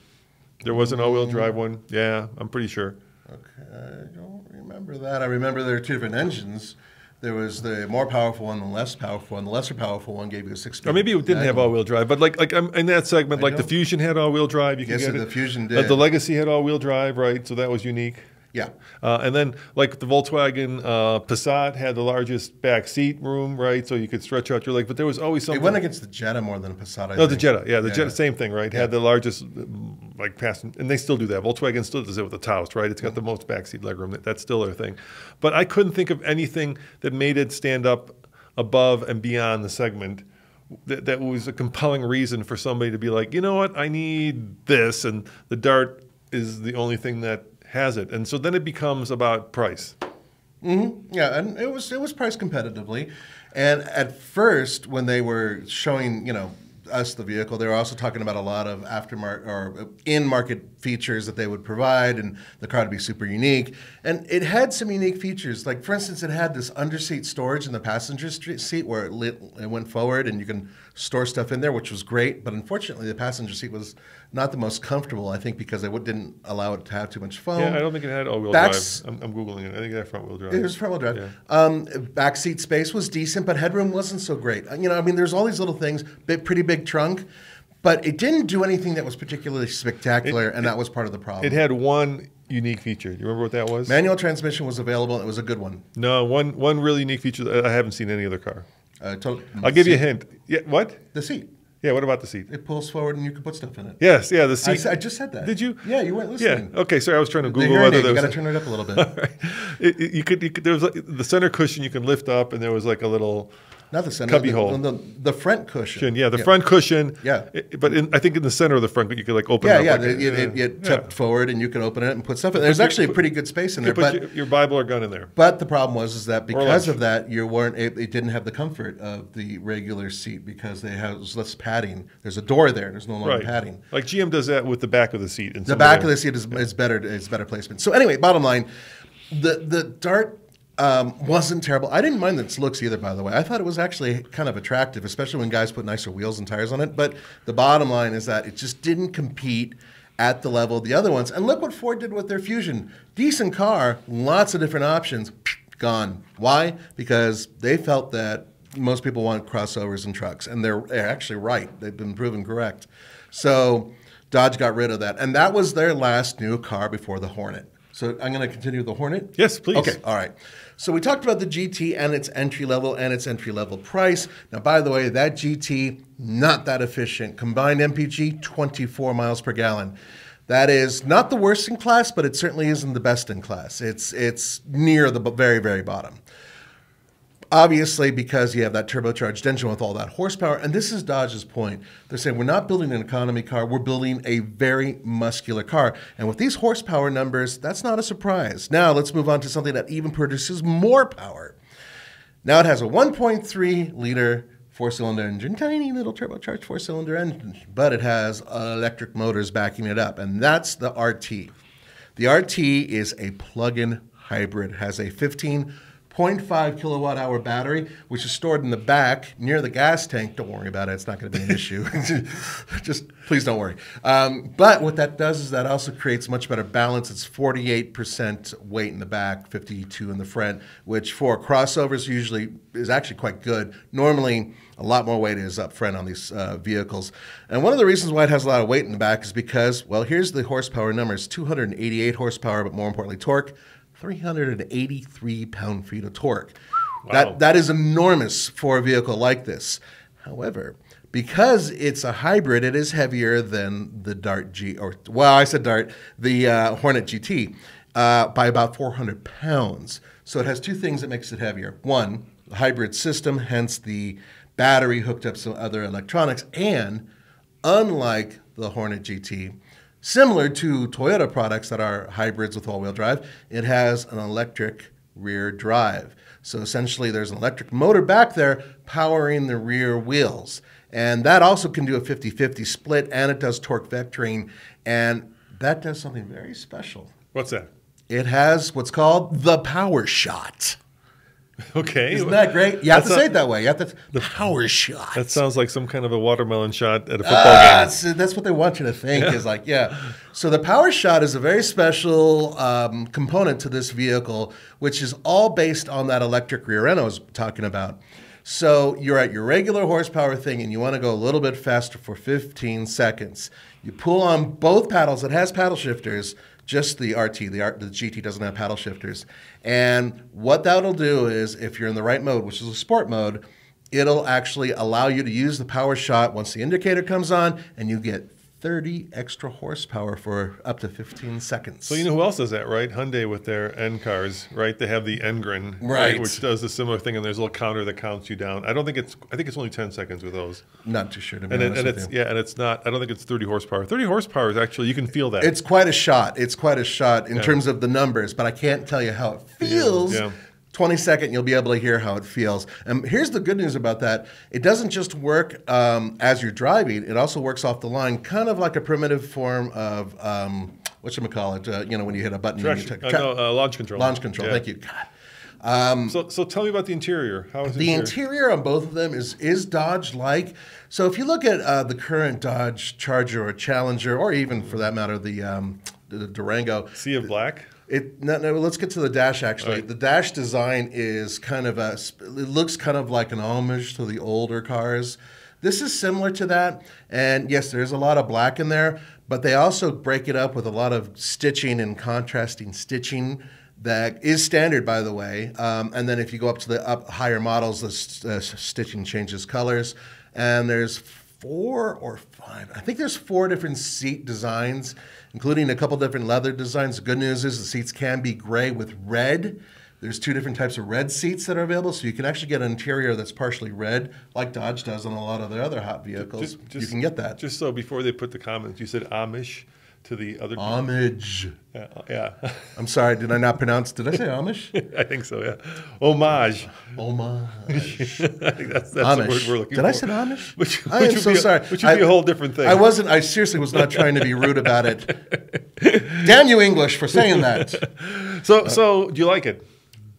There was an all-wheel drive one. Yeah, I'm pretty sure. Okay, I don't remember that. I remember there were two different engines. There was the more powerful one and the less powerful one. The lesser powerful one gave you a six-speed. Or maybe it didn't have all-wheel drive, but like like um, in that segment, I like the Fusion had all-wheel drive. You Yes, get the it. Fusion Uh, did. the Legacy had all-wheel drive, right? So that was unique. Yeah. Uh, and then, like the Volkswagen uh, Passat had the largest back seat room, right? So you could stretch out your leg. But there was always something. It went against the Jetta more than the Passat. I no, the. Jetta, yeah, the Yeah. Jetta, same thing, right? Had the largest, mm, like, passenger, and they still do that. Volkswagen still does it with the Taos, right? It's got the most back seat legroom. That, that's still their thing. But I couldn't think of anything that made it stand up above and beyond the segment. That, that was a compelling reason for somebody to be like, you know what, I need this, and the Dart is the only thing that has it. And so then it becomes about price. Mm-hmm. Yeah, and it was it was priced competitively. And at first, when they were showing, you know, us the vehicle, they were also talking about a lot of aftermarket or uh, in-market features that they would provide and the car to be super unique. And it had some unique features. Like, for instance, it had this underseat storage in the passenger seat where it, lit, it went forward and you can store stuff in there, which was great. But unfortunately, the passenger seat was not the most comfortable, I think, because they didn't allow it to have too much foam. Yeah, I don't think it had all-wheel drive. I'm, I'm, Googling it. I think it had front-wheel drive. It was front-wheel drive. Yeah. Um, back seat space was decent, but headroom wasn't so great. You know, I mean, there's all these little things, big, pretty big trunk. But it didn't do anything that was particularly spectacular, it, and it, that was part of the problem. It had one unique feature. Do you remember what that was? Manual transmission was available. It was a good one. No, one one really unique feature. I haven't seen any other car. Uh, I'll give seat. you a hint. Yeah, what? The seat. Yeah, what about the seat? It pulls forward and you can put stuff in it. Yes, yeah, the seat. I, I just said that. Did you? Yeah, you weren't listening. Yeah. Okay, sorry, I was trying to Google whether there You got to turn it up a little bit. it, it, you, could, you could. There was like, the center cushion you can lift up, and there was like a little not the center. Cubby the. The, the, front cushion. Yeah, the yeah. front cushion. Yeah. It, but in, I think in the center of the front, you could like open yeah, it Yeah, like yeah. It, it, tipped forward and you can open it and put stuff in There's actually a pretty good space in there. But your, your, Bible or gun in there. But the problem was is that because of that, you weren't it, it, didn't have the comfort of the regular seat because they have less padding. There's a door there. There's no longer right. padding. Like GM does that with the back of the seat. The back of the seat is, is better. Is better placement. So anyway, bottom line, the the Dart um, wasn't terrible. I didn't mind its looks either, by the way. I thought it was actually kind of attractive, especially when guys put nicer wheels and tires on it. But the bottom line is that it just didn't compete at the level of the other ones. And look what Ford did with their Fusion. Decent car, lots of different options, gone. Why? Because they felt that most people want crossovers and trucks, and they're, they're actually right. They've been proven correct. So Dodge got rid of that. And that was their last new car before the Hornet. So I'm going to continue with the Hornet. Yes, please. Okay, all right. So we talked about the GT and its entry level and its entry level price. Now, by the way, that GT not that efficient. Combined MPG 24 miles per gallon. That is not the worst in class, but it certainly isn't the best in class. It's it's near the very very bottom. Obviously, because you have that turbocharged engine with all that horsepower, and this is Dodge's point. They're saying we're not building an economy car, we're building a very muscular car. And with these horsepower numbers, that's not a surprise. Now, let's move on to something that even produces more power. Now, it has a 1.3 liter four cylinder engine, tiny little turbocharged four cylinder engine, but it has electric motors backing it up, and that's the RT. The RT is a plug in hybrid, has a 15 0.5 kilowatt hour battery, which is stored in the back near the gas tank. Don't worry about it; it's not going to be an issue. Just please don't worry. Um, but what that does is that also creates much better balance. It's 48% weight in the back, 52 in the front, which for crossovers usually is actually quite good. Normally, a lot more weight is up front on these uh, vehicles. And one of the reasons why it has a lot of weight in the back is because, well, here's the horsepower numbers: 288 horsepower, but more importantly, torque. 383 pound feet of torque. Wow. That, that is enormous for a vehicle like this. However, because it's a hybrid, it is heavier than the Dart G, or well, I said Dart, the uh, Hornet GT, uh, by about 400 pounds. So it has two things that makes it heavier. One, the hybrid system, hence the battery hooked up some other electronics, and unlike the Hornet GT, Similar to Toyota products that are hybrids with all wheel drive, it has an electric rear drive. So essentially, there's an electric motor back there powering the rear wheels. And that also can do a 50 50 split, and it does torque vectoring. And that does something very special. What's that? It has what's called the power shot. Okay. Isn't that great? You have That's to say it that way. You have to the power shot. That sounds like some kind of a watermelon shot at a football uh, game. That's, that's, what they want you to think is like, yeah. So the power shot is a very special um, component to this vehicle, which is all based on that electric rear end I was talking about. So you're at your regular horsepower thing and you want to go a little bit faster for 15 seconds. You pull on both paddles. It has paddle shifters just the RT. The, the GT doesn't have paddle shifters. And what that'll do is, if you're in the right mode, which is a sport mode, it'll actually allow you to use the power shot once the indicator comes on, and you get 30 extra horsepower for up to 15 seconds. So you know who else does that, right? Hyundai with their N cars, right? They have the N Grin, right. right, which does a similar thing, and there's a little counter that counts you down. I don't think it's. I think it's only 10 seconds with those. Not too sure to be and, honest and it's you. yeah, and it's not. I don't think it's 30 horsepower. 30 horsepower is actually you can feel that. It's quite a shot. It's quite a shot in yeah. terms of the numbers, but I can't tell you how it feels. Yeah. yeah 20 second, you'll be able to hear how it feels. And here's the good news about that it doesn't just work um, as you're driving, it also works off the line, kind of like a primitive form of. Um, what you call it? Uh, you know, when you hit a button. and you Traction, take- uh, no, uh, launch control. launch control. Yeah. Thank you. God. So, so tell me about the interior. How is The interior? interior on both of them is is Dodge like. So if you look at uh, the current Dodge Charger or Challenger, or even for that matter the um, the Durango, Sea of black. It no, no let's get to the dash actually. Right. The dash design is kind of a it looks kind of like an homage to the older cars. This is similar to that, and yes, there's a lot of black in there, but they also break it up with a lot of stitching and contrasting stitching that is standard, by the way. Um, and then if you go up to the up higher models, the s- uh, stitching changes colors, and there's four or I think there's four different seat designs, including a couple different leather designs. The good news is the seats can be gray with red. There's two different types of red seats that are available, so you can actually get an interior that's partially red, like Dodge does on a lot of their other hot vehicles. you can get that. Just so before they put the comments, you said Amish to the other. Homage. yeah, yeah. I'm sorry, did I not pronounce? Did I say Amish? I think so. Yeah, homage. Homage. I think that's, that's the word we're looking Did for. Did I say Amish? Which, I which am would so be a- sorry. Which would be I- a whole different thing. I wasn't. I seriously was not trying to be rude about it. Damn you, English, for saying that. So, so do you like it?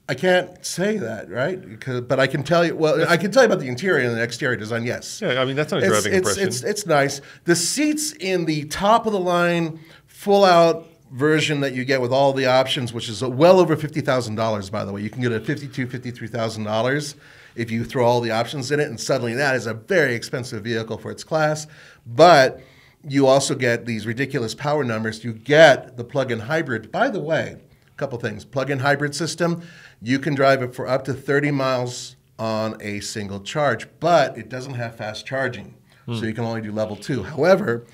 I can't say that, right? Because, but I can tell you. Well, I can tell you about the interior and the exterior design. Yes. Yeah, I mean that's not a driving it's, impression. it's, it's nice. The seats in the top of the line, full out version that you get with all the options, which is well over fifty thousand dollars, by the way. You can get a fifty-two, fifty-three thousand dollars if you throw all the options in it, and suddenly that is a very expensive vehicle for its class. But you also get these ridiculous power numbers. You get the plug-in hybrid. By the way, a couple things. Plug-in hybrid system. You can drive it for up to 30 miles on a single charge, but it doesn't have fast charging. So you can only do level two. However,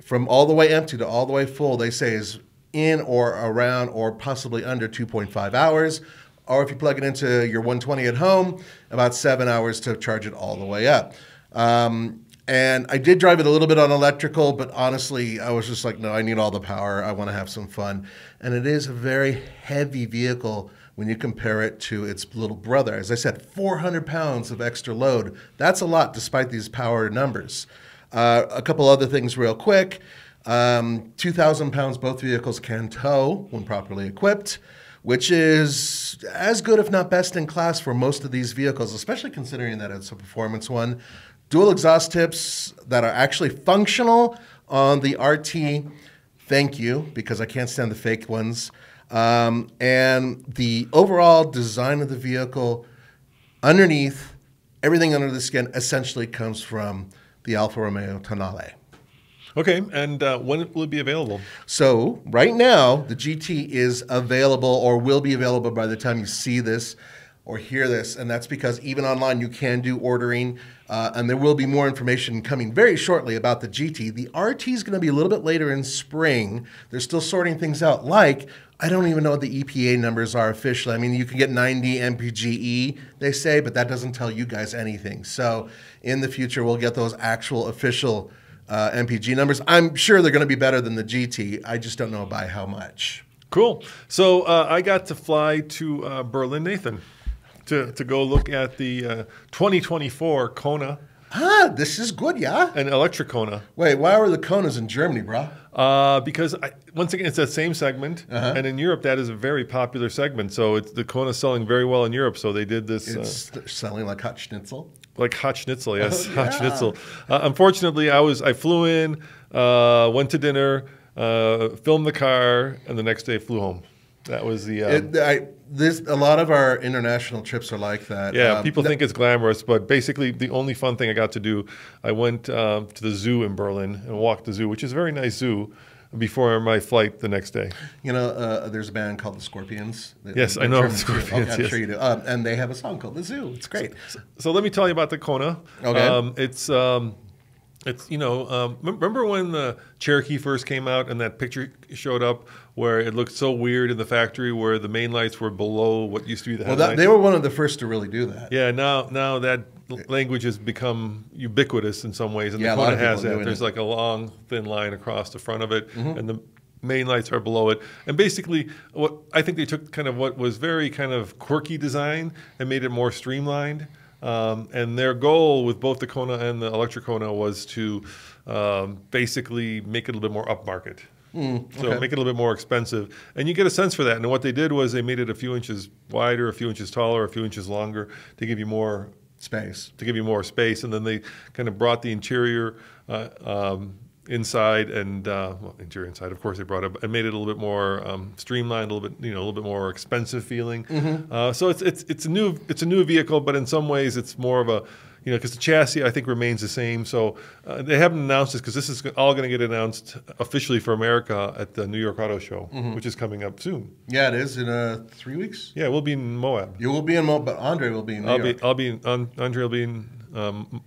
from all the way empty to all the way full, they say is in or around or possibly under 2.5 hours. Or if you plug it into your 120 at home, about seven hours to charge it all the way up. Um, and I did drive it a little bit on electrical, but honestly, I was just like, no, I need all the power. I want to have some fun. And it is a very heavy vehicle when you compare it to its little brother. As I said, 400 pounds of extra load. That's a lot despite these power numbers. Uh, a couple other things, real quick. Um, 2,000 pounds both vehicles can tow when properly equipped, which is as good, if not best in class, for most of these vehicles, especially considering that it's a performance one. Dual exhaust tips that are actually functional on the RT. Thank you, because I can't stand the fake ones. Um, and the overall design of the vehicle underneath, everything under the skin essentially comes from the Alfa Romeo Tonale. okay, and uh, when will it be available? So right now, the GT is available or will be available by the time you see this or hear this, and that's because even online you can do ordering, uh, and there will be more information coming very shortly about the GT. The RT is going to be a little bit later in spring. They're still sorting things out. Like I don't even know what the EPA numbers are officially. I mean, you can get 90 mpge, they say, but that doesn't tell you guys anything. So in the future, we'll get those actual official uh, MPG numbers. I'm sure they're going to be better than the GT. I just don't know by how much. Cool. So uh, I got to fly to uh, Berlin, Nathan, to, to go look at the uh, 2024 Kona Ah, this is good, yeah. An electric Kona. Wait, why are the Konas in Germany, brah? Uh, because I, once again, it's that same segment, Uh-huh. and in Europe, that is a very popular segment. So it's the Kona selling very well in Europe. So they did this uh, It's selling like hot schnitzel. like hot schnitzel, yes, Oh, hot schnitzel. Uh, unfortunately, I was I flew in, uh, went to dinner, uh, filmed the car, and the next day flew home. That was the um, It, I, this, a lot of our international trips are like that. Yeah, Um, people th- think it's glamorous, but basically the only fun thing I got to do, I went um, to the zoo in Berlin and walked the zoo, which is a very nice zoo, before my flight the next day. You know, uh, there's a band called the Scorpions. Yes, I know German the too. Scorpions, I'm yes. sure you do. Um, and they have a song called "The Zoo." It's great. So let me tell you about the Kona. Okay. Um, it's um, it's you know um, remember when the Cherokee first came out and that picture showed up where it looked so weird in the factory where the main lights were below what used to be the Well, that, they were one of the first to really do that. Yeah, now now that language has become ubiquitous in some ways, and Yeah, a the lot Kona of people has that. There's it. like a long, thin line across the front of it, Mm-hmm. and the main lights are below it. And basically, what I think they took kind of what was very kind of quirky design and made it more streamlined. Um, and their goal with both the Kona and the Electric Kona was to um, basically make it a little bit more upmarket. So make it a little bit more expensive, and you get a sense for that. And what they did was they made it a few inches wider, a few inches taller, a few inches longer to give you more Space. to give you more space. And then they kind of brought the interior uh, um, inside and uh, well, interior inside. Of course, they brought it and made it a little bit more um, streamlined, a little bit you know a little bit more expensive feeling. Uh, so it's it's it's a new it's a new vehicle, but in some ways it's more of a you know, because the chassis I think remains the same. So uh, they haven't announced this because this is all going to get announced officially for America at the New York Auto Show, which is coming up soon. Yeah, it is in uh, three weeks. Yeah, we'll be in Moab. You will be in Moab, but Andre will be in New I'll York. be I'll be in, um, Andre will be in um,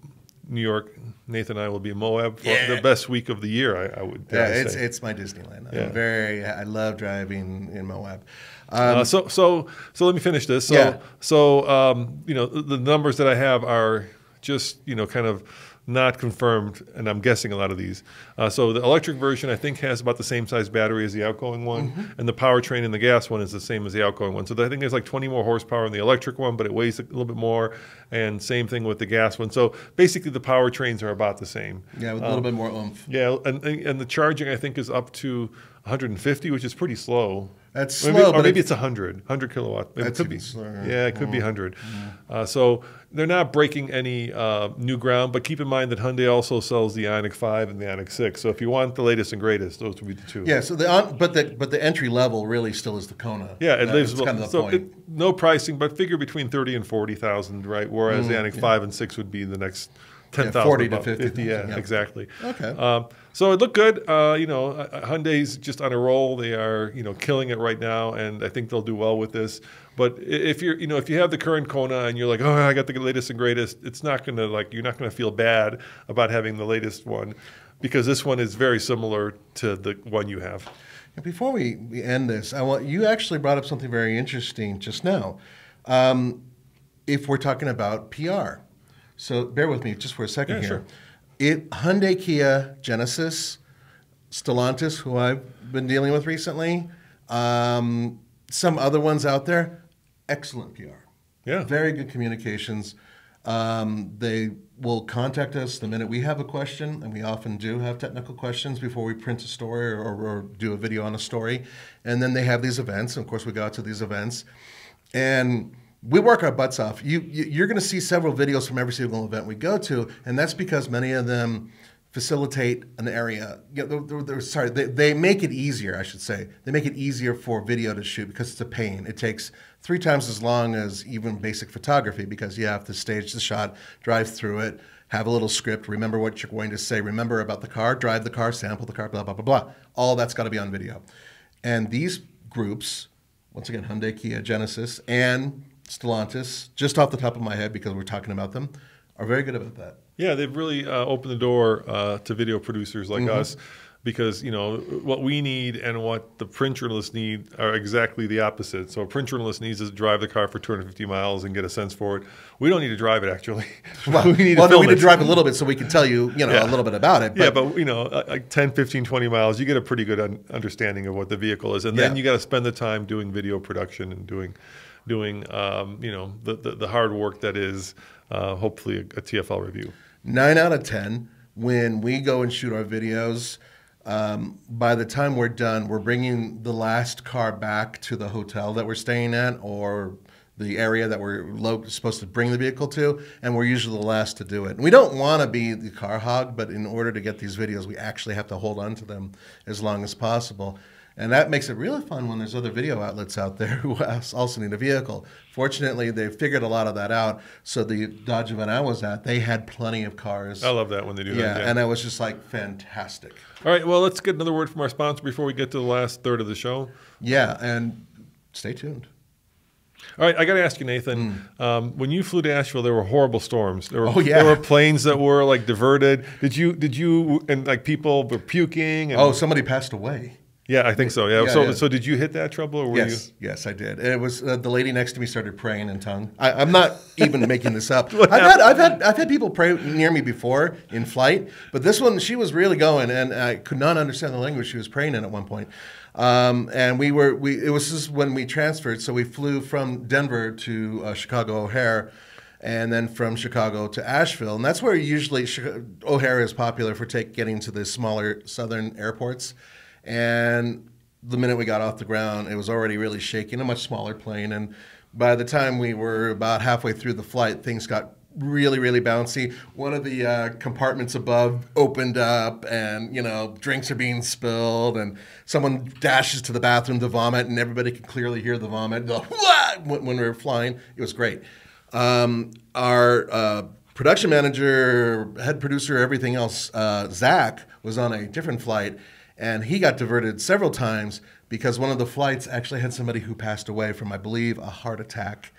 New York. Nathan and I will be in Moab for Yeah. the best week of the year. I, I would. yeah, it's say. it's my Disneyland. Yeah. I'm very. I love driving in Moab. Uh, so so so let me finish this. So Yeah. so um, you know the, the numbers that I have are just you know kind of not confirmed, and I'm guessing a lot of these. Uh, so the electric version I think has about the same size battery as the outgoing one, Mm-hmm. and the powertrain in the gas one is the same as the outgoing one. So I think there's like 20 more horsepower in the electric one, but it weighs a little bit more, and same thing with the gas one. So basically the powertrains are about the same. Yeah, with a little bit more oomph. Yeah, and and the charging I think is up to 150, which is pretty slow. That's Maybe- slow, or but maybe it- it's 100, 100 kilowatt. It could be. slower. Yeah, it could be 100. Uh, so they're not breaking any uh, new ground, but keep in mind that Hyundai also sells the Ioniq 5 and the Ioniq 6. So if you want the latest and greatest, those would be the two. Yeah. So the on, but the but the entry level really still is the Kona. Yeah, it Uh, lives It's kind of the so point. it, no pricing, but figure between thirty and forty thousand, right? Whereas the Ioniq five and six would be the next ten thousand, 40 to 50,000, Yeah, yeah. exactly. Okay. Um, so it looked good. Uh, you know, uh, Hyundai's just on a roll. They are you know killing it right now, and I think they'll do well with this. But if you're you know if you have the current Kona and you're like, oh, I got the latest and greatest, it's not gonna like you're not gonna feel bad about having the latest one. Because this one is very similar to the one you have. Before we, we end this, I want you actually brought up something very interesting just now. Um, if we're talking about PR, so bear with me just for a second Yeah, here. sure. It Hyundai, Kia, Genesis, Stellantis, who I've been dealing with recently, um, some other ones out there, excellent PR. Yeah. Very good communications. Um, they will contact us the minute we have a question, and we often do have technical questions before we print a story or, or do a video on a story. And then they have these events. And of course, we go out to these events, and we work our butts off. You, you you're going to see several videos from every single event we go to, and that's because many of them facilitate an area. You know, they're, they're- sorry, they, they make it easier. I should say they make it easier for video to shoot because it's a pain. It takes three times as long as even basic photography because you have to stage the shot, drive through it, have a little script, remember what you're going to say, remember about the car, drive the car, sample the car, blah blah blah blah. All that's got to be on video, and these groups once again, Hyundai, Kia, Genesis, and Stellantis, just off the top of my head because we're talking about them, are very good about that. Yeah, they've really uh, opened the door uh, to video producers like Mm-hmm. us because you know what we need and what the print journalists need are exactly the opposite. So a print journalist needs to drive the car for 250 miles and get a sense for it. We don't need to drive it actually. Well, we need well, to no, we need to drive a little bit so we can tell you, you know, Yeah. a little bit about it. But, yeah, but you know, uh, like 10, 15, 20 miles, you get a pretty good un- understanding of what the vehicle is, and then Yeah. you got to spend the time doing video production and doing, doing, um, you know, the, the the hard work that is uh, hopefully a, a TFL review. nine out of ten, when we go and shoot our videos, um, by the time we're done, we're bringing the last car back to the hotel that we're staying at or the area that we're supposed to bring the vehicle to, and we're usually the last to do it. And we don't want to be the car hog, but in order to get these videos, we actually have to hold on to them as long as possible. And that makes it really fun when there's other video outlets out there who also need a vehicle. Fortunately, they figured a lot of that out. So the Dodge event I was at, they had plenty of cars. I love that when they do yeah, that. and I was just like, fantastic. All right, well, let's get another word from our sponsor before we get to the last third of the show. Yeah, and stay tuned. All right, I got to ask you, Nathan. Um, when you flew to Asheville, there were horrible storms. There were. Oh, yeah. there were planes that were like diverted. Did you? Did you? And like people were puking. And, Oh, somebody passed away. Yeah, I think so. Yeah. Yeah, so, yeah. so did you hit that trouble, or were Yes, yes, I did. It was uh, the lady next to me started praying in tongue. I, I'm not even making this up. I've had, I've had, I've had people pray near me before in flight, but this one she was really going, and I could not understand the language she was praying in at one point. Um, and we were, we it was just when we transferred, so we flew from Denver to uh, Chicago O'Hare. And then from Chicago to Asheville, and that's where usually O'Hare is popular for take, getting to the smaller southern airports. And the minute we got off the ground, it was already really shaking, a much smaller plane. And by the time we were about halfway through the flight, things got really, really bouncy. One of the uh, compartments above opened up, and you know, drinks are being spilled, and someone dashes to the bathroom to vomit, and everybody can clearly hear the vomit the, when, when we were flying. It was great. Um, our uh, production manager, head producer, everything else, uh, Zach, was on a different flight, and he got diverted several times because one of the flights actually had somebody who passed away from, I believe, a heart attack.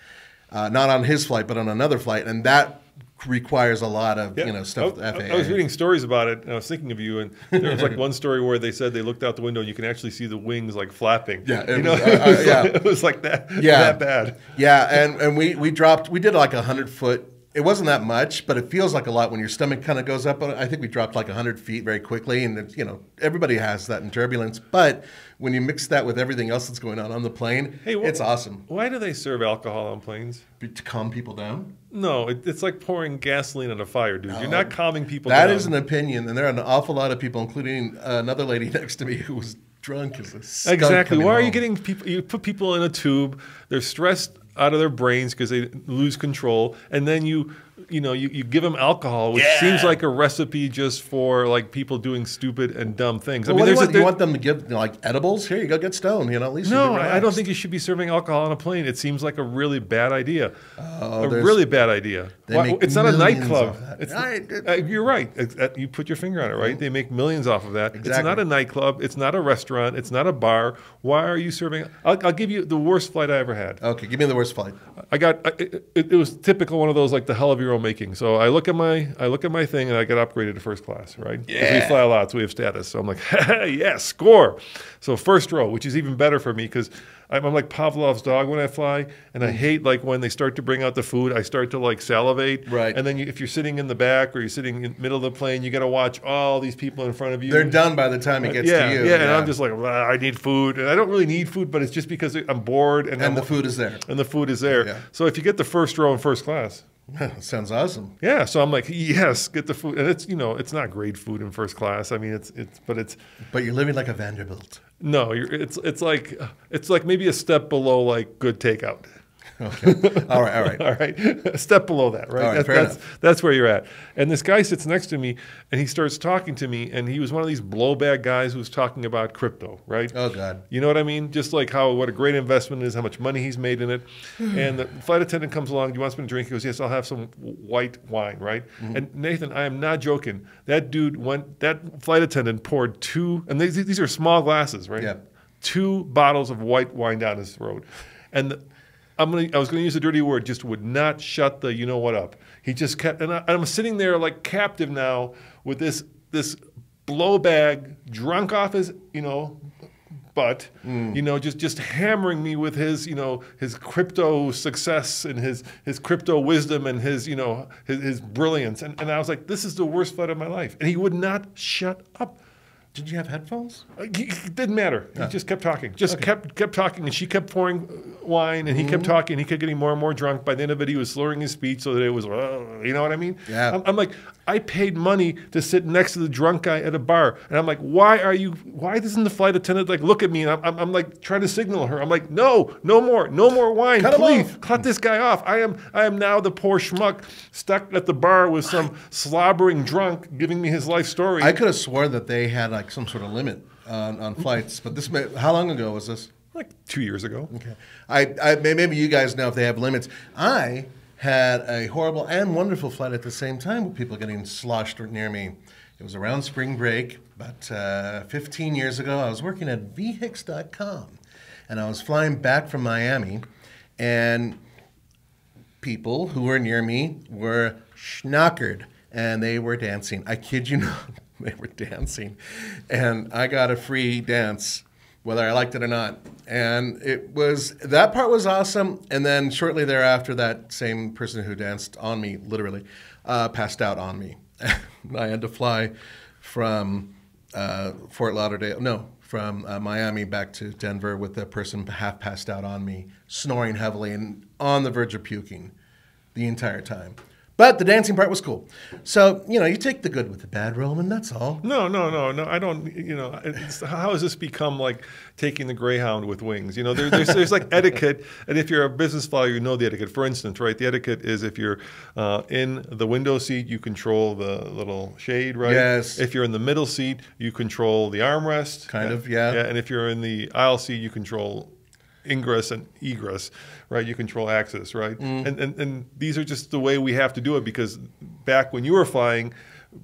Uh, not on his flight, but on another flight, and that requires a lot of Yeah. you know stuff. I, with I- FAA. I was reading stories about it, and I was thinking of you. And there was like one story where they said they looked out the window, and you can actually see the wings like flapping. Yeah, it you know, was- uh, it, was uh, yeah. like, it was like that. Yeah. that bad. Yeah, and, and we, we dropped, we did like a 100 foot. It wasn't that much, but it feels like a lot when your stomach kind of goes up. I think we dropped like 100 feet very quickly. And, you know, everybody has that in turbulence. But when you mix that with everything else that's going on on the plane, Hey, wha- it's awesome Why do they serve alcohol on planes? to calm people down. No, it, it's like pouring gasoline on a fire, dude. You're not calming people That down. is an opinion. And there are an awful lot of people, including uh, another lady next to me who was drunk as a skunk Exactly. Why are you getting people? You put people in a tube. They're stressed out of their brains because they lose control, and then you, you know, you, you give them alcohol, which Yeah. seems like a recipe just for like people doing stupid and dumb things. Well, what do you, there's a- want? you want them to give you know, like edibles? Here, you go get stoned. You know, at least no, I I don't think you should be serving alcohol on a plane. It seems like a really bad idea. Oh, a really bad idea. They Why- make it's not a nightclub. It's, I- uh, you're right. It's- uh, You put your finger on it, right? They make millions off of that. Exactly. It's not a nightclub. It's not a restaurant. It's not a bar. Why are you serving? I'll, I'll give you the worst flight I ever had. Okay, give me the worst flight. I got I- it, it, it was typical one of those like the hell of your own making. So I look at my I look at my thing and I get upgraded to first class, right? Yeah. we fly a lot, so we have status. So I'm like, yes, score. So first row, which is even better for me because I'm, I'm like Pavlov's dog when I fly, and I Mm. hate like when they start to bring out the food. I start to like salivate, Right. And then you, if you're sitting in the back or you're sitting in the middle of the plane, you got to watch all these people in front of you. They're done by the time it gets yeah, to you. yeah, and I'm just like, "Well, I need food, and I don't really need food, but it's just because I'm bored and, and I'm, the food is there. and the food is there. Yeah. So if you get the first row in first class, Sounds awesome. yeah. So I'm like, yes, get the food, and it's you know it's not great food in first class. I mean, it's it's but it's But you're living like a Vanderbilt. no, you're, it's it's like it's like maybe a step below like good takeout. Okay. all right, all right. All right, a step below that, right? Right, that's, fair that's, that's where you're at. And this guy sits next to me, and he starts talking to me, and he was one of these blowback guys who was talking about crypto, right? Oh, God. You know what I mean? Just like how what a great investment is, how much money he's made in it. and the flight attendant comes along. Do you want something to drink? He goes, Yes, I'll have some white wine, right? Mm-hmm. And Nathan, I am not joking. That dude went. That flight attendant poured two, and these, these are small glasses, right? Yeah. Two bottles of white wine down his throat, and. The, I'm gonna. I was gonna use a dirty word. Just would not shut the you know what up. He just kept, and I, I'm sitting there like captive now with this this blow bag, drunk off his you know butt, Mm. you know, just just hammering me with his you know his crypto success and his his crypto wisdom and his you know his, his brilliance. And, and I was like, this is the worst fight of my life. And he would not shut up. Did you have headphones? Uh, he- It didn't matter. He just kept talking. Just kept kept talking, and she kept pouring uh, wine, and he kept Mm-hmm. talking. He kept getting more and more drunk. By the end of it, he was slurring his speech so that it was, uh, you know what I mean? Yeah. I'm, I'm like, I paid money to sit next to the drunk guy at a bar, and I'm like, why are you? Why doesn't the flight attendant like look at me? And I'm, I'm, I'm like trying to signal her. I'm like, no, no more, no more wine, Cut please, cut this guy off. I am, I am now the poor schmuck stuck at the bar with some slobbering drunk giving me his life story. I could have sworn that they had like some sort of limit on, on flights, but this may, how long ago was this? like two years ago. Okay. I, I maybe you guys know if they have limits. I had a horrible and wonderful flight at the same time with people getting sloshed near me. It was around spring break, about uh, 15 years ago. I was working at vhix.com, and I was flying back from Miami, and people who were near me were schnockered and they were dancing. I kid you not, they were dancing. And I got a free dance, whether I liked it or not. And it was, that part was awesome. And then shortly thereafter, that same person who danced on me, literally, uh, passed out on me. I had to fly from uh, Fort Lauderdale, no, from uh, Miami back to Denver with the person half passed out on me, snoring heavily and on the verge of puking the entire time. But the dancing part was cool. So you know, you take the good with the bad, Roman. That's all. No, no, no, no. I don't. You know, it's, how has this become like taking the Greyhound with wings? You know, there, there's there's like etiquette, and if you're a business flyer, you know the etiquette. For instance, right, the etiquette is if you're uh, in the window seat, you control the little shade, right? Yes. If you're in the middle seat, you control the armrest. Kind of, yeah. Yeah, and if you're in the aisle seat, you control ingress and egress, right? You control access, right? Mm. And, and and these are just the way we have to do it because back when you were flying,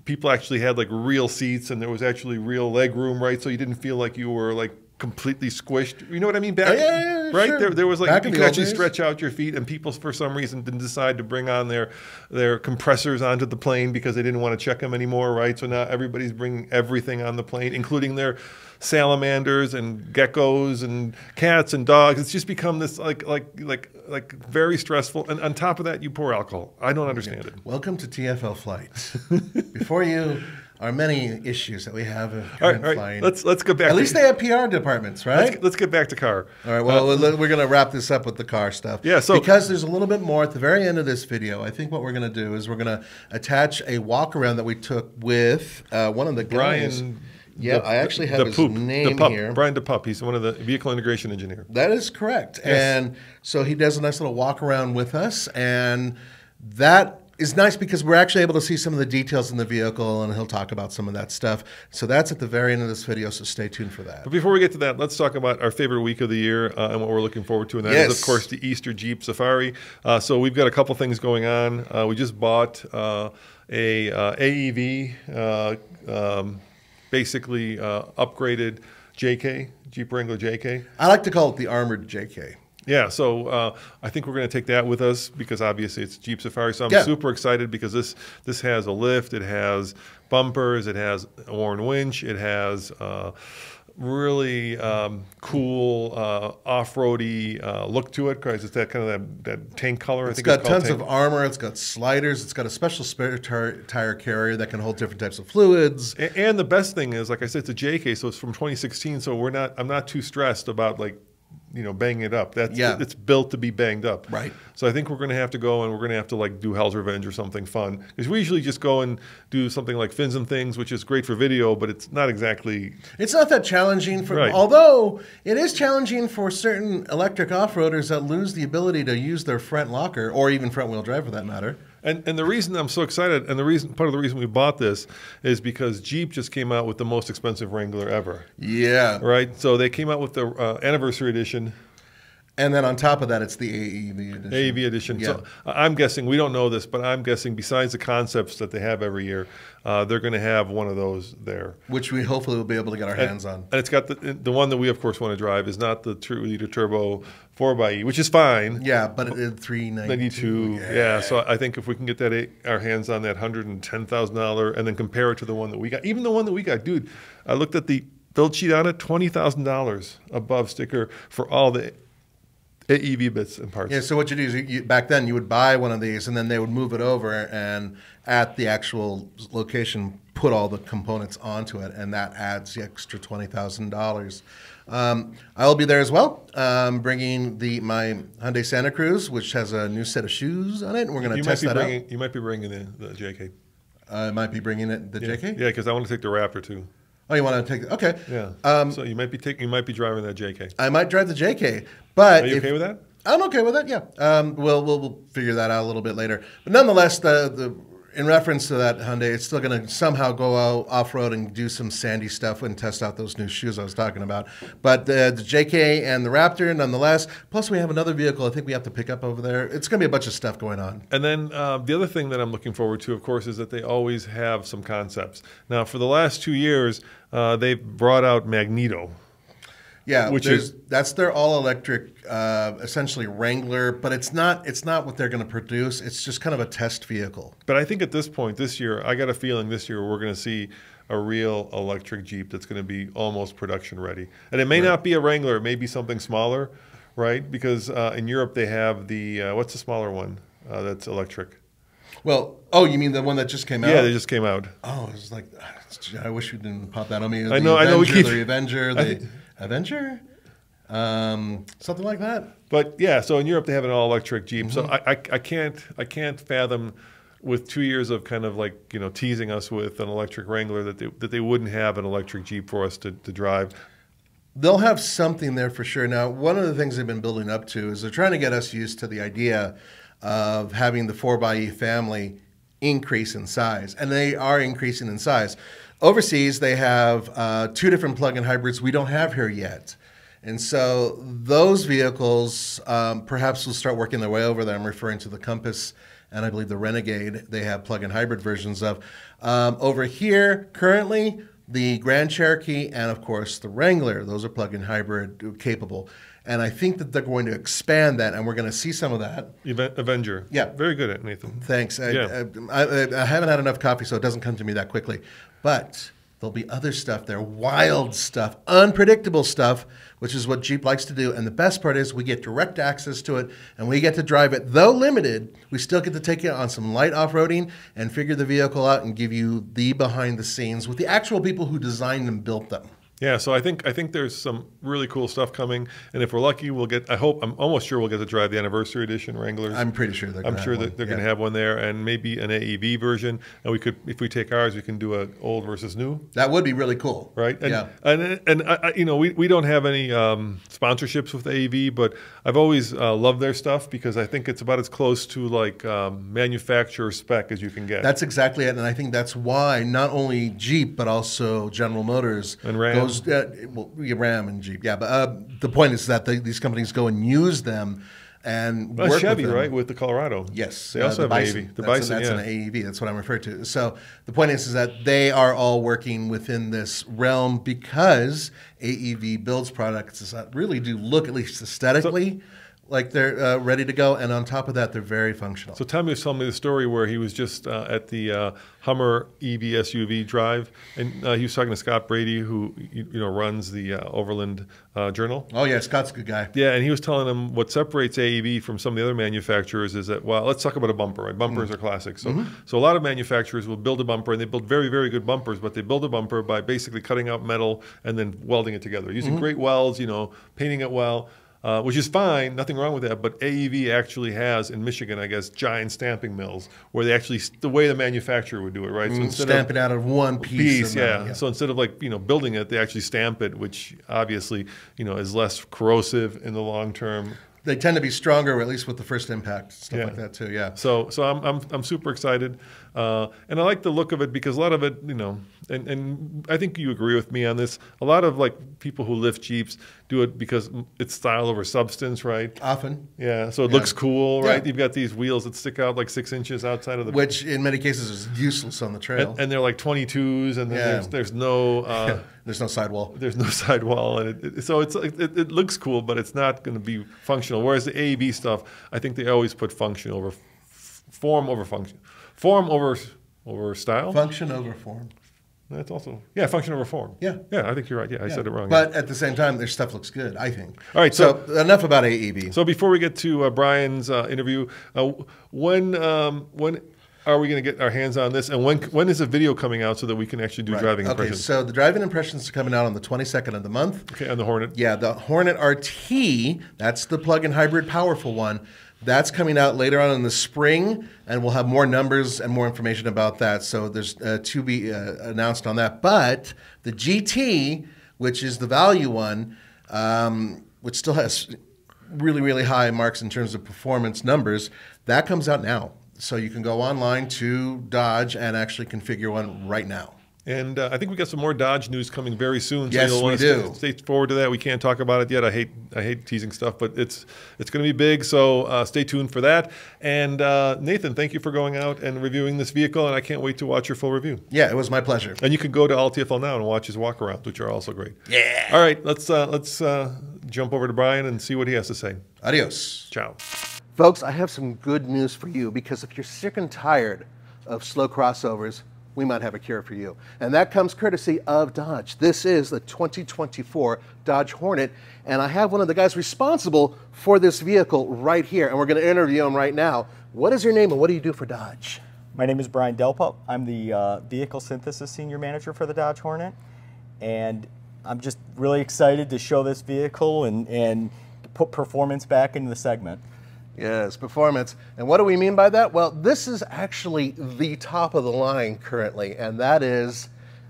people actually had like real seats and there was actually real leg room, right? So you didn't feel like you were like completely squished. You know what I mean? Back, yeah, yeah, yeah, right? sure. There, there was like Back you could actually days. stretch out your feet, and people for some reason didn't decide to bring on their their compressors onto the plane because they didn't want to check them anymore, right? So now everybody's bringing everything on the plane, including their salamanders and geckos and cats and dogs. It's just become this like like like like very stressful. And on top of that, you pour alcohol. I don't understand it. Welcome to TFL flights. Before you are many issues that we have in All right, all right. flying. Let's let's go back. At least they have PR departments, right? let's, let's get back to car. All right. Well, let- we're going to wrap this up with the car stuff. Yeah, so- because there's a little bit more at the very end of this video, I think what we're going to do is we're going to attach a walk around that we took with uh, one of the guys. Brian. Yeah, I actually have the his poop, name the pup, here. Brian DePup. He's one of the vehicle integration engineer. That is correct. Yes. And so he does a nice little walk around with us, and that is nice because we're actually able to see some of the details in the vehicle, and he'll talk about some of that stuff. So that's at the very end of this video. So stay tuned for that. But before we get to that, let's talk about our favorite week of the year uh, and what we're looking forward to. And that is, Yes. of course, the Easter Jeep Safari. Uh, so we've got a couple things going on. Uh, we just bought uh, a uh, AEV, uh, um, basically uh, upgraded JK, Jeep Wrangler JK. I like to call it the armored JK. Yeah, so uh, I think we're going to take that with us because obviously it's Jeep Safari. So I'm Yeah. super excited because this this has a lift, it has bumpers, it has a Warn winch, it has uh, really um, cool uh, off-roady uh, look to it because it's that kind of that, that tank color. I It's got it's tons tank. of armor. It's got sliders. It's got a special spare tire, tire carrier that can hold different types of fluids. A- And the best thing is, like I said, it's a JK, so it's from 2016. So we're not. I'm not too stressed about like, you know, banging it up. That's Yeah. It's built to be banged up. Right. So I think we're going to have to go and we're going to have to like do Hell's Revenge or something fun because we usually just go and do something like fins and things, which is great for video, but it's not exactly. It's not that challenging for, Right. although it is challenging for certain electric off-roaders that lose the ability to use their front locker or even front-wheel drive for that matter. And and the reason I'm so excited, and the reason part of the reason we bought this is because Jeep just came out with the most expensive Wrangler ever. Yeah. Right. So they came out with the uh, anniversary edition. And then on top of that, it's the AEV edition. AEV edition. Yeah. So I'm guessing we don't know this, but I'm guessing besides the concepts that they have every year, uh, they're going to have one of those there. Which we hopefully will be able to get our hands on. And it's got the the one that we of course want to drive is not the two liter turbo four xe which is fine. Yeah, but it is 392. 92, yeah. So I think if we can get that eight, our hands on that hundred and ten thousand dollar, and then compare it to the one that we got, even the one that we got, dude. I looked at the build sheet on it, twenty thousand dollars above sticker for all the AEV bits and parts. Yeah, so what you do is you, you, back then you would buy one of these and then they would move it over and at the actual location put all the components onto it and that adds the extra $20,000. Um, I'll be there as well, um, bringing the my Hyundai Santa Cruz, which has a new set of shoes on it, and we're going to test that bringing, you might be bringing the, the JK. I might be bringing it the Yeah, JK. Yeah, because I want to take the Raptor too. Oh, you want to take? Okay. Yeah. Um, so you might be taking, you might be driving that JK. I might drive the JK, but Are you if- okay with that? I'm okay with that. Yeah. Um, we'll, we'll we'll figure that out a little bit later. But nonetheless, the the in reference to that Hyundai, it's still going to somehow go off road and do some sandy stuff and test out those new shoes I was talking about. But the, the JK and the Raptor, nonetheless. Plus, we have another vehicle I think we have to pick up over there. It's going to be a bunch of stuff going on. And then uh, the other thing that I'm looking forward to, of course, is that they always have some concepts. Now, for the last two years, uh, they've brought out Magneto. Yeah, Which is- that's their all electric, uh, essentially Wrangler, but it's not it's not what they're going to produce. It's just kind of a test vehicle. But I think at this point this year, I got a feeling this year we're going to see a real electric Jeep that's going to be almost production ready. And it may not be a Wrangler, it may be something smaller, right? Because uh, in Europe they have the, uh, what's the smaller one uh, that's electric? Well, oh, you mean the one that just came out? Yeah, they just came out. Oh, it's like I wish you didn't pop that on me. I know- I know we keep- the Avenger, I the think- Avenger, um, something like that. But yeah, so in Europe they have an all electric Jeep. So Mm-hmm. I, I, I can't I can't fathom with two years of kind of like you know teasing us with an electric Wrangler that they that they wouldn't have an electric Jeep for us to, to drive. They'll have something there for sure. Now, one of the things they've been building up to is they're trying to get us used to the idea of having the 4xE family increase in size, and they are increasing in size. Overseas, they have uh, two different plug-in hybrids we don't have here yet. And so those vehicles um, perhaps will start working their way over there. I'm referring to the Compass and I believe the Renegade, they have plug-in hybrid versions of. Um, over here, currently, the Grand Cherokee and of course the Wrangler, those are plug-in hybrid capable. And I think that they're going to expand that, and we're going to see some of that. Avenger. Yeah. Very good at Nathan. Thanks. I, Yeah. I, I, I haven't had enough coffee, so it doesn't come to me that quickly. But there'll be other stuff there, wild stuff, unpredictable stuff, which is what Jeep likes to do. And the best part is we get direct access to it, and we get to drive it. Though limited, we still get to take it on some light off-roading and figure the vehicle out and give you the behind the scenes with the actual people who designed and built them. Yeah, so I think I think there's some really cool stuff coming, and if we're lucky, we'll get. I hope I'm almost sure we'll get to drive the anniversary edition Wranglers. I'm pretty sure they're. I'm sure that they're going to have one there, and maybe an AEV version. And we could, if we take ours, we can do a old versus new, That would be really cool. right? And, yeah. And and I, I- you know, we, we don't have any um, sponsorships with AEV, but I've always uh, loved their stuff because I think it's about as close to like um, manufacturer spec as you can get. That's exactly it, and I think that's why not only Jeep but also General Motors And Ram. Uh, well, Ram and Jeep, yeah. But uh, the point is that they, these companies go and use them and Well, work Chevy, with them. right, with the Colorado. Yes, they uh, also the have Bison. an AEV. The that's Bison, an, that's yeah. an AEV. That's what I'm referring to. So the point is, is that they are all working within this realm because AEV builds products that really do look, at least aesthetically, like they're uh, ready to go, and on top of that, they're very functional. So Tommy was telling me the story where he was just uh, at the uh, Hummer EV SUV drive, and uh, he was talking to Scott Brady, who you, you know runs the uh, Overland uh, Journal. oh yeah, Scott's a good guy. Yeah, and he was telling him what separates AEV from some of the other manufacturers is that well, let's talk about a bumper. Right, bumpers are classic. So, so a lot of manufacturers will build a bumper, and they build very, very good bumpers, but they build a bumper by basically cutting out metal and then welding it together using great welds. You know, painting it well. Uh, which is fine, nothing wrong with that. But AEV actually has in Michigan, I guess, giant stamping mills where they actually the way the manufacturer would do it, right? So instead of- Stamp it out of one piece. piece, then- yeah. So instead of like you know building it, they actually stamp it, which obviously you know is less corrosive in the long term. they tend to be stronger, at least with the first impact, stuff Yeah. like that too. Yeah. So so I'm I'm, I'm super excited, uh, and I like the look of it because a lot of it, you know, and, and I think you agree with me on this. A lot of like people who lift Jeeps do it because it's style over substance, right? Often, Yeah. So it Yeah. looks cool, right? Yeah. You've got these wheels that stick out like six inches outside of the. which in many cases is useless on the trail. and, and they're like 22s, and then Yeah. there's, there's no uh, There's no sidewall. there's no sidewall, and it, it, so it's it, it looks cool, but it's not going to be functional. Whereas the AEV stuff, I think they always put function over f- form over function, form over over style. Function over form. That's also yeah, function over form. Yeah. yeah, I think you're right. Yeah, I said it wrong. But at the same time, their stuff looks good, I think. All right, So, enough about AEV. so before we get to uh, Brian's uh, interview, uh, when um, when are we going to get our hands on this, and when when is the video coming out so that we can actually do Right. driving okay, impressions? so the driving impressions are coming out on the 22nd of the month. Okay, on the Hornet. Yeah, the Hornet RT, that's the plug-in hybrid powerful one. That's coming out later on in the spring, and we'll have more numbers and more information about that. So there's uh, to be uh, announced on that. But the GT, which is the value one, um, which still has really, really high marks in terms of performance numbers, that comes out now. So you can go online to Dodge and actually configure one right now. And uh, I think we got some more Dodge news coming very soon. Yes, you'll we wanna do. Stay, stay forward to that. We can't talk about it yet. I hate I hate teasing stuff, but it's it's going to be big. So uh, stay tuned for that. And uh, Nathan, thank you for going out and reviewing this vehicle, and I can't wait to watch your full review. Yeah, it was my pleasure. And you can go to LTFL now and watch his walk around, which are also great. Yeah. All right, let's uh, let's uh, jump over to Brian and see what he has to say. Adios. Ciao. Folks, I have some good news for you because if you're sick and tired of slow crossovers, we might have a cure for you. And that comes courtesy of Dodge. This is the 2024 Dodge Hornet, and I have one of the guys responsible for this vehicle right here, and we're going to interview him right now. What is your name and what do you do for Dodge? My name is Brian Delpup. I'm the uh, Vehicle Synthesis Senior Manager for the Dodge Hornet. And I'm just really excited to show this vehicle and, and put performance back into the segment. Yes, performance. And what do we mean by that? Well, this is actually the top of the line currently, and that is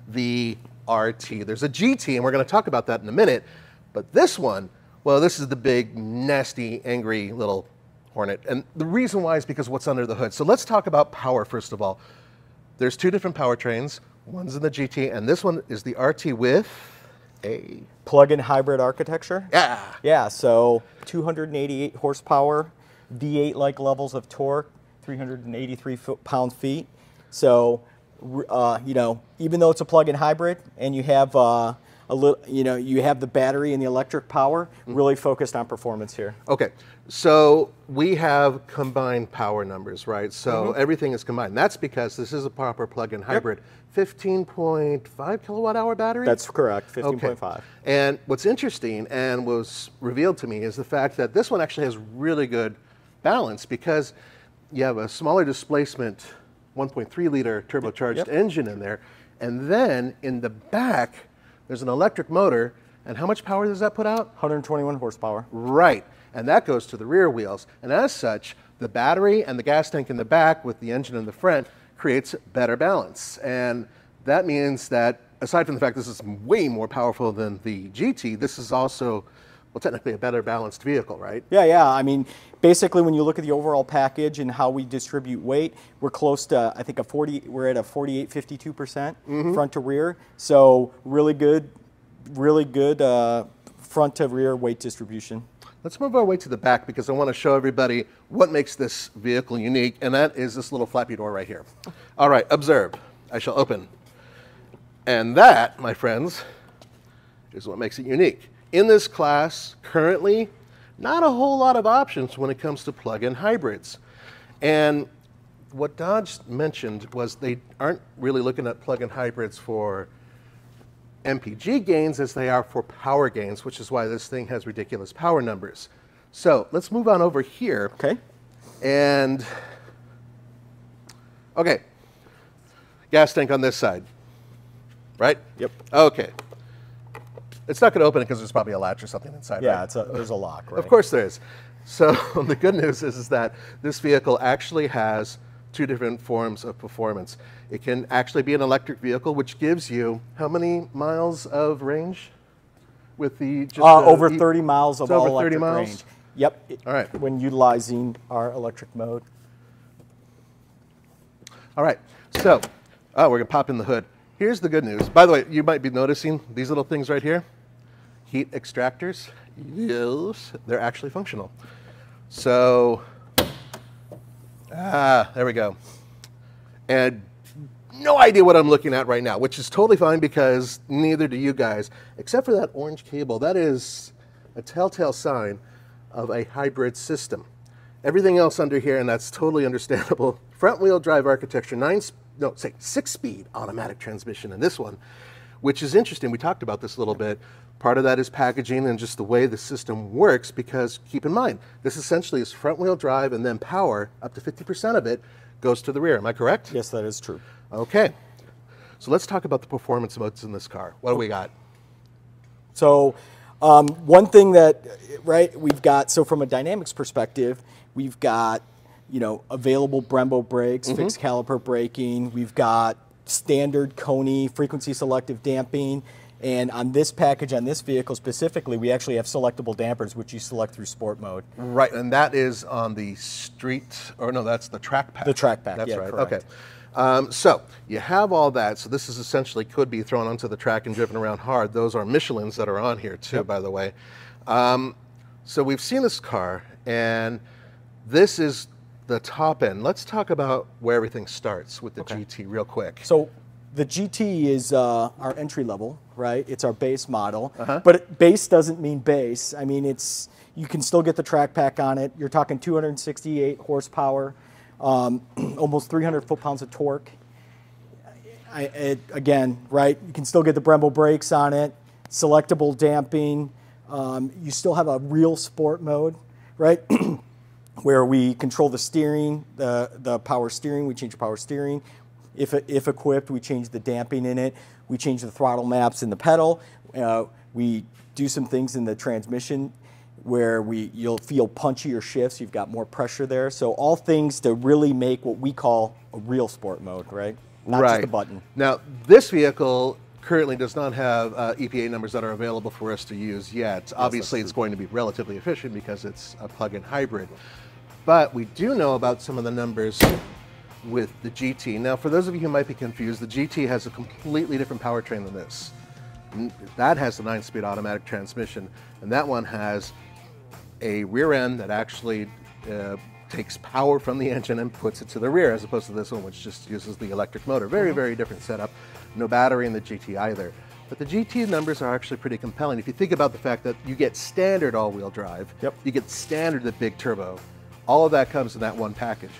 the RT. There's a GT, and we're going to talk about that in a minute. But this one, well, this is the big, nasty, angry little Hornet. And the reason why is because what's under the hood. So let's talk about power first of all. There's two different powertrains. One's in the GT, and this one is the RT with a Plug-in hybrid architecture. yeah. Yeah, so 288 horsepower, V8-like levels of torque, 383 foot, pound-feet. So, uh, you know, even though it's a plug-in hybrid and you have uh, a little, you know, you have the battery and the electric power, really focused on performance here. Okay, so we have combined power numbers, right? So Mm-hmm. everything is combined. That's because this is a proper plug-in hybrid. 15.5 kilowatt hour battery? That's correct, Okay. 15.5. And what's interesting and was revealed to me is the fact that this one actually has really good balance because you have a smaller displacement 1.3 liter turbocharged Yep. engine in there. And then in the back, there's an electric motor. And how much power does that put out? 121 horsepower. Right. And that goes to the rear wheels. And as such, the battery and the gas tank in the back with the engine in the front creates better balance. And that means that aside from the fact this is way more powerful than the GT, this is also, well, technically a better balanced vehicle, right? Yeah, yeah. I mean, basically, when you look at the overall package and how we distribute weight, we're close to, I think, a 40. We're at a 48, 52 percent front to rear. So really good, really good uh, front to rear weight distribution. Let's move our way to the back because I want to show everybody what makes this vehicle unique, and that is this little flappy door right here. All right, observe. I shall open. And that, my friends, is what makes it unique. In this class, currently, not a whole lot of options when it comes to plug-in hybrids. And what Dodge mentioned was they aren't really looking at plug-in hybrids for MPG gains as they are for power gains, which is why this thing has ridiculous power numbers. So let's move on over here. Okay. And, okay, gas tank on this side, right? Yep. Okay. It's not going to open it because there's probably a latch or something inside. Yeah, right? it's a, there's a lock, right? Of course there is. So the good news is, is that this vehicle actually has two different forms of performance. It can actually be an electric vehicle, which gives you how many miles of range with the just Uh, the over E- 30 miles of all over 30 electric miles? range. Yep. All right. When utilizing our electric mode. All right. So, oh, we're gonna pop in the hood. Here's the good news. By the way, you might be noticing these little things right here, heat extractors. Yes, they're actually functional. So, ah, there we go. And no idea what I'm looking at right now, which is totally fine because neither do you guys, except for that orange cable. That is a telltale sign of a hybrid system. Everything else under here, and that's totally understandable. Front wheel drive architecture, nine, no, say six speed automatic transmission in this one, which is interesting. We talked about this a little bit. Part of that is packaging and just the way the system works because keep in mind, this essentially is front wheel drive and then power, up to 50% of it goes to the rear. Am I correct? Yes, that is true. Okay. So let's talk about the performance modes in this car. What do we got? So, um, one thing that, right, we've got, so from a dynamics perspective, we've got, you know, available Brembo brakes, fixed caliper braking, we've got standard Koni frequency selective damping. And on this package, on this vehicle specifically, we actually have selectable dampers, which you select through sport mode. Right, and that is on the street, or no, that's the track pack. The track pack, That's yeah, right. correct. Okay. Um, so you have all that. So this is essentially could be thrown onto the track and driven around hard. Those are Michelin's that are on here too, by the way. Um, so we've seen this car, and this is the top end. Let's talk about where everything starts with the GT real quick. So the GT is uh, our entry level, right? It's our base model, Uh-huh. but base doesn't mean base. I mean, it's you can still get the track pack on it. You're talking 268 horsepower, um, almost 300 foot-pounds of torque. I, it, again, right? You can still get the Brembo brakes on it, selectable damping. Um, you still have a real sport mode, right? where we control the steering, the, the power steering, we change the power steering. If, if equipped, we change the damping in it. We change the throttle maps in the pedal. Uh, we do some things in the transmission. where we you'll feel punchier shifts. You've got more pressure there. So all things to really make what we call a real sport mode, right? Not right. just a button. Now, this vehicle currently does not have uh, EPA numbers that are available for us to use yet. Obviously, it's going to be relatively efficient because it's a plug-in hybrid. But we do know about some of the numbers with the GT. Now, for those of you who might be confused, the GT has a completely different powertrain than this. That has the nine-speed automatic transmission, and that one has a rear end that actually uh, takes power from the engine and puts it to the rear, as opposed to this one, which just uses the electric motor. Very, very different setup. No battery in the GT either. But the GT numbers are actually pretty compelling. If you think about the fact that you get standard all-wheel drive, Yep. you get standard the big turbo, all of that comes in that one package.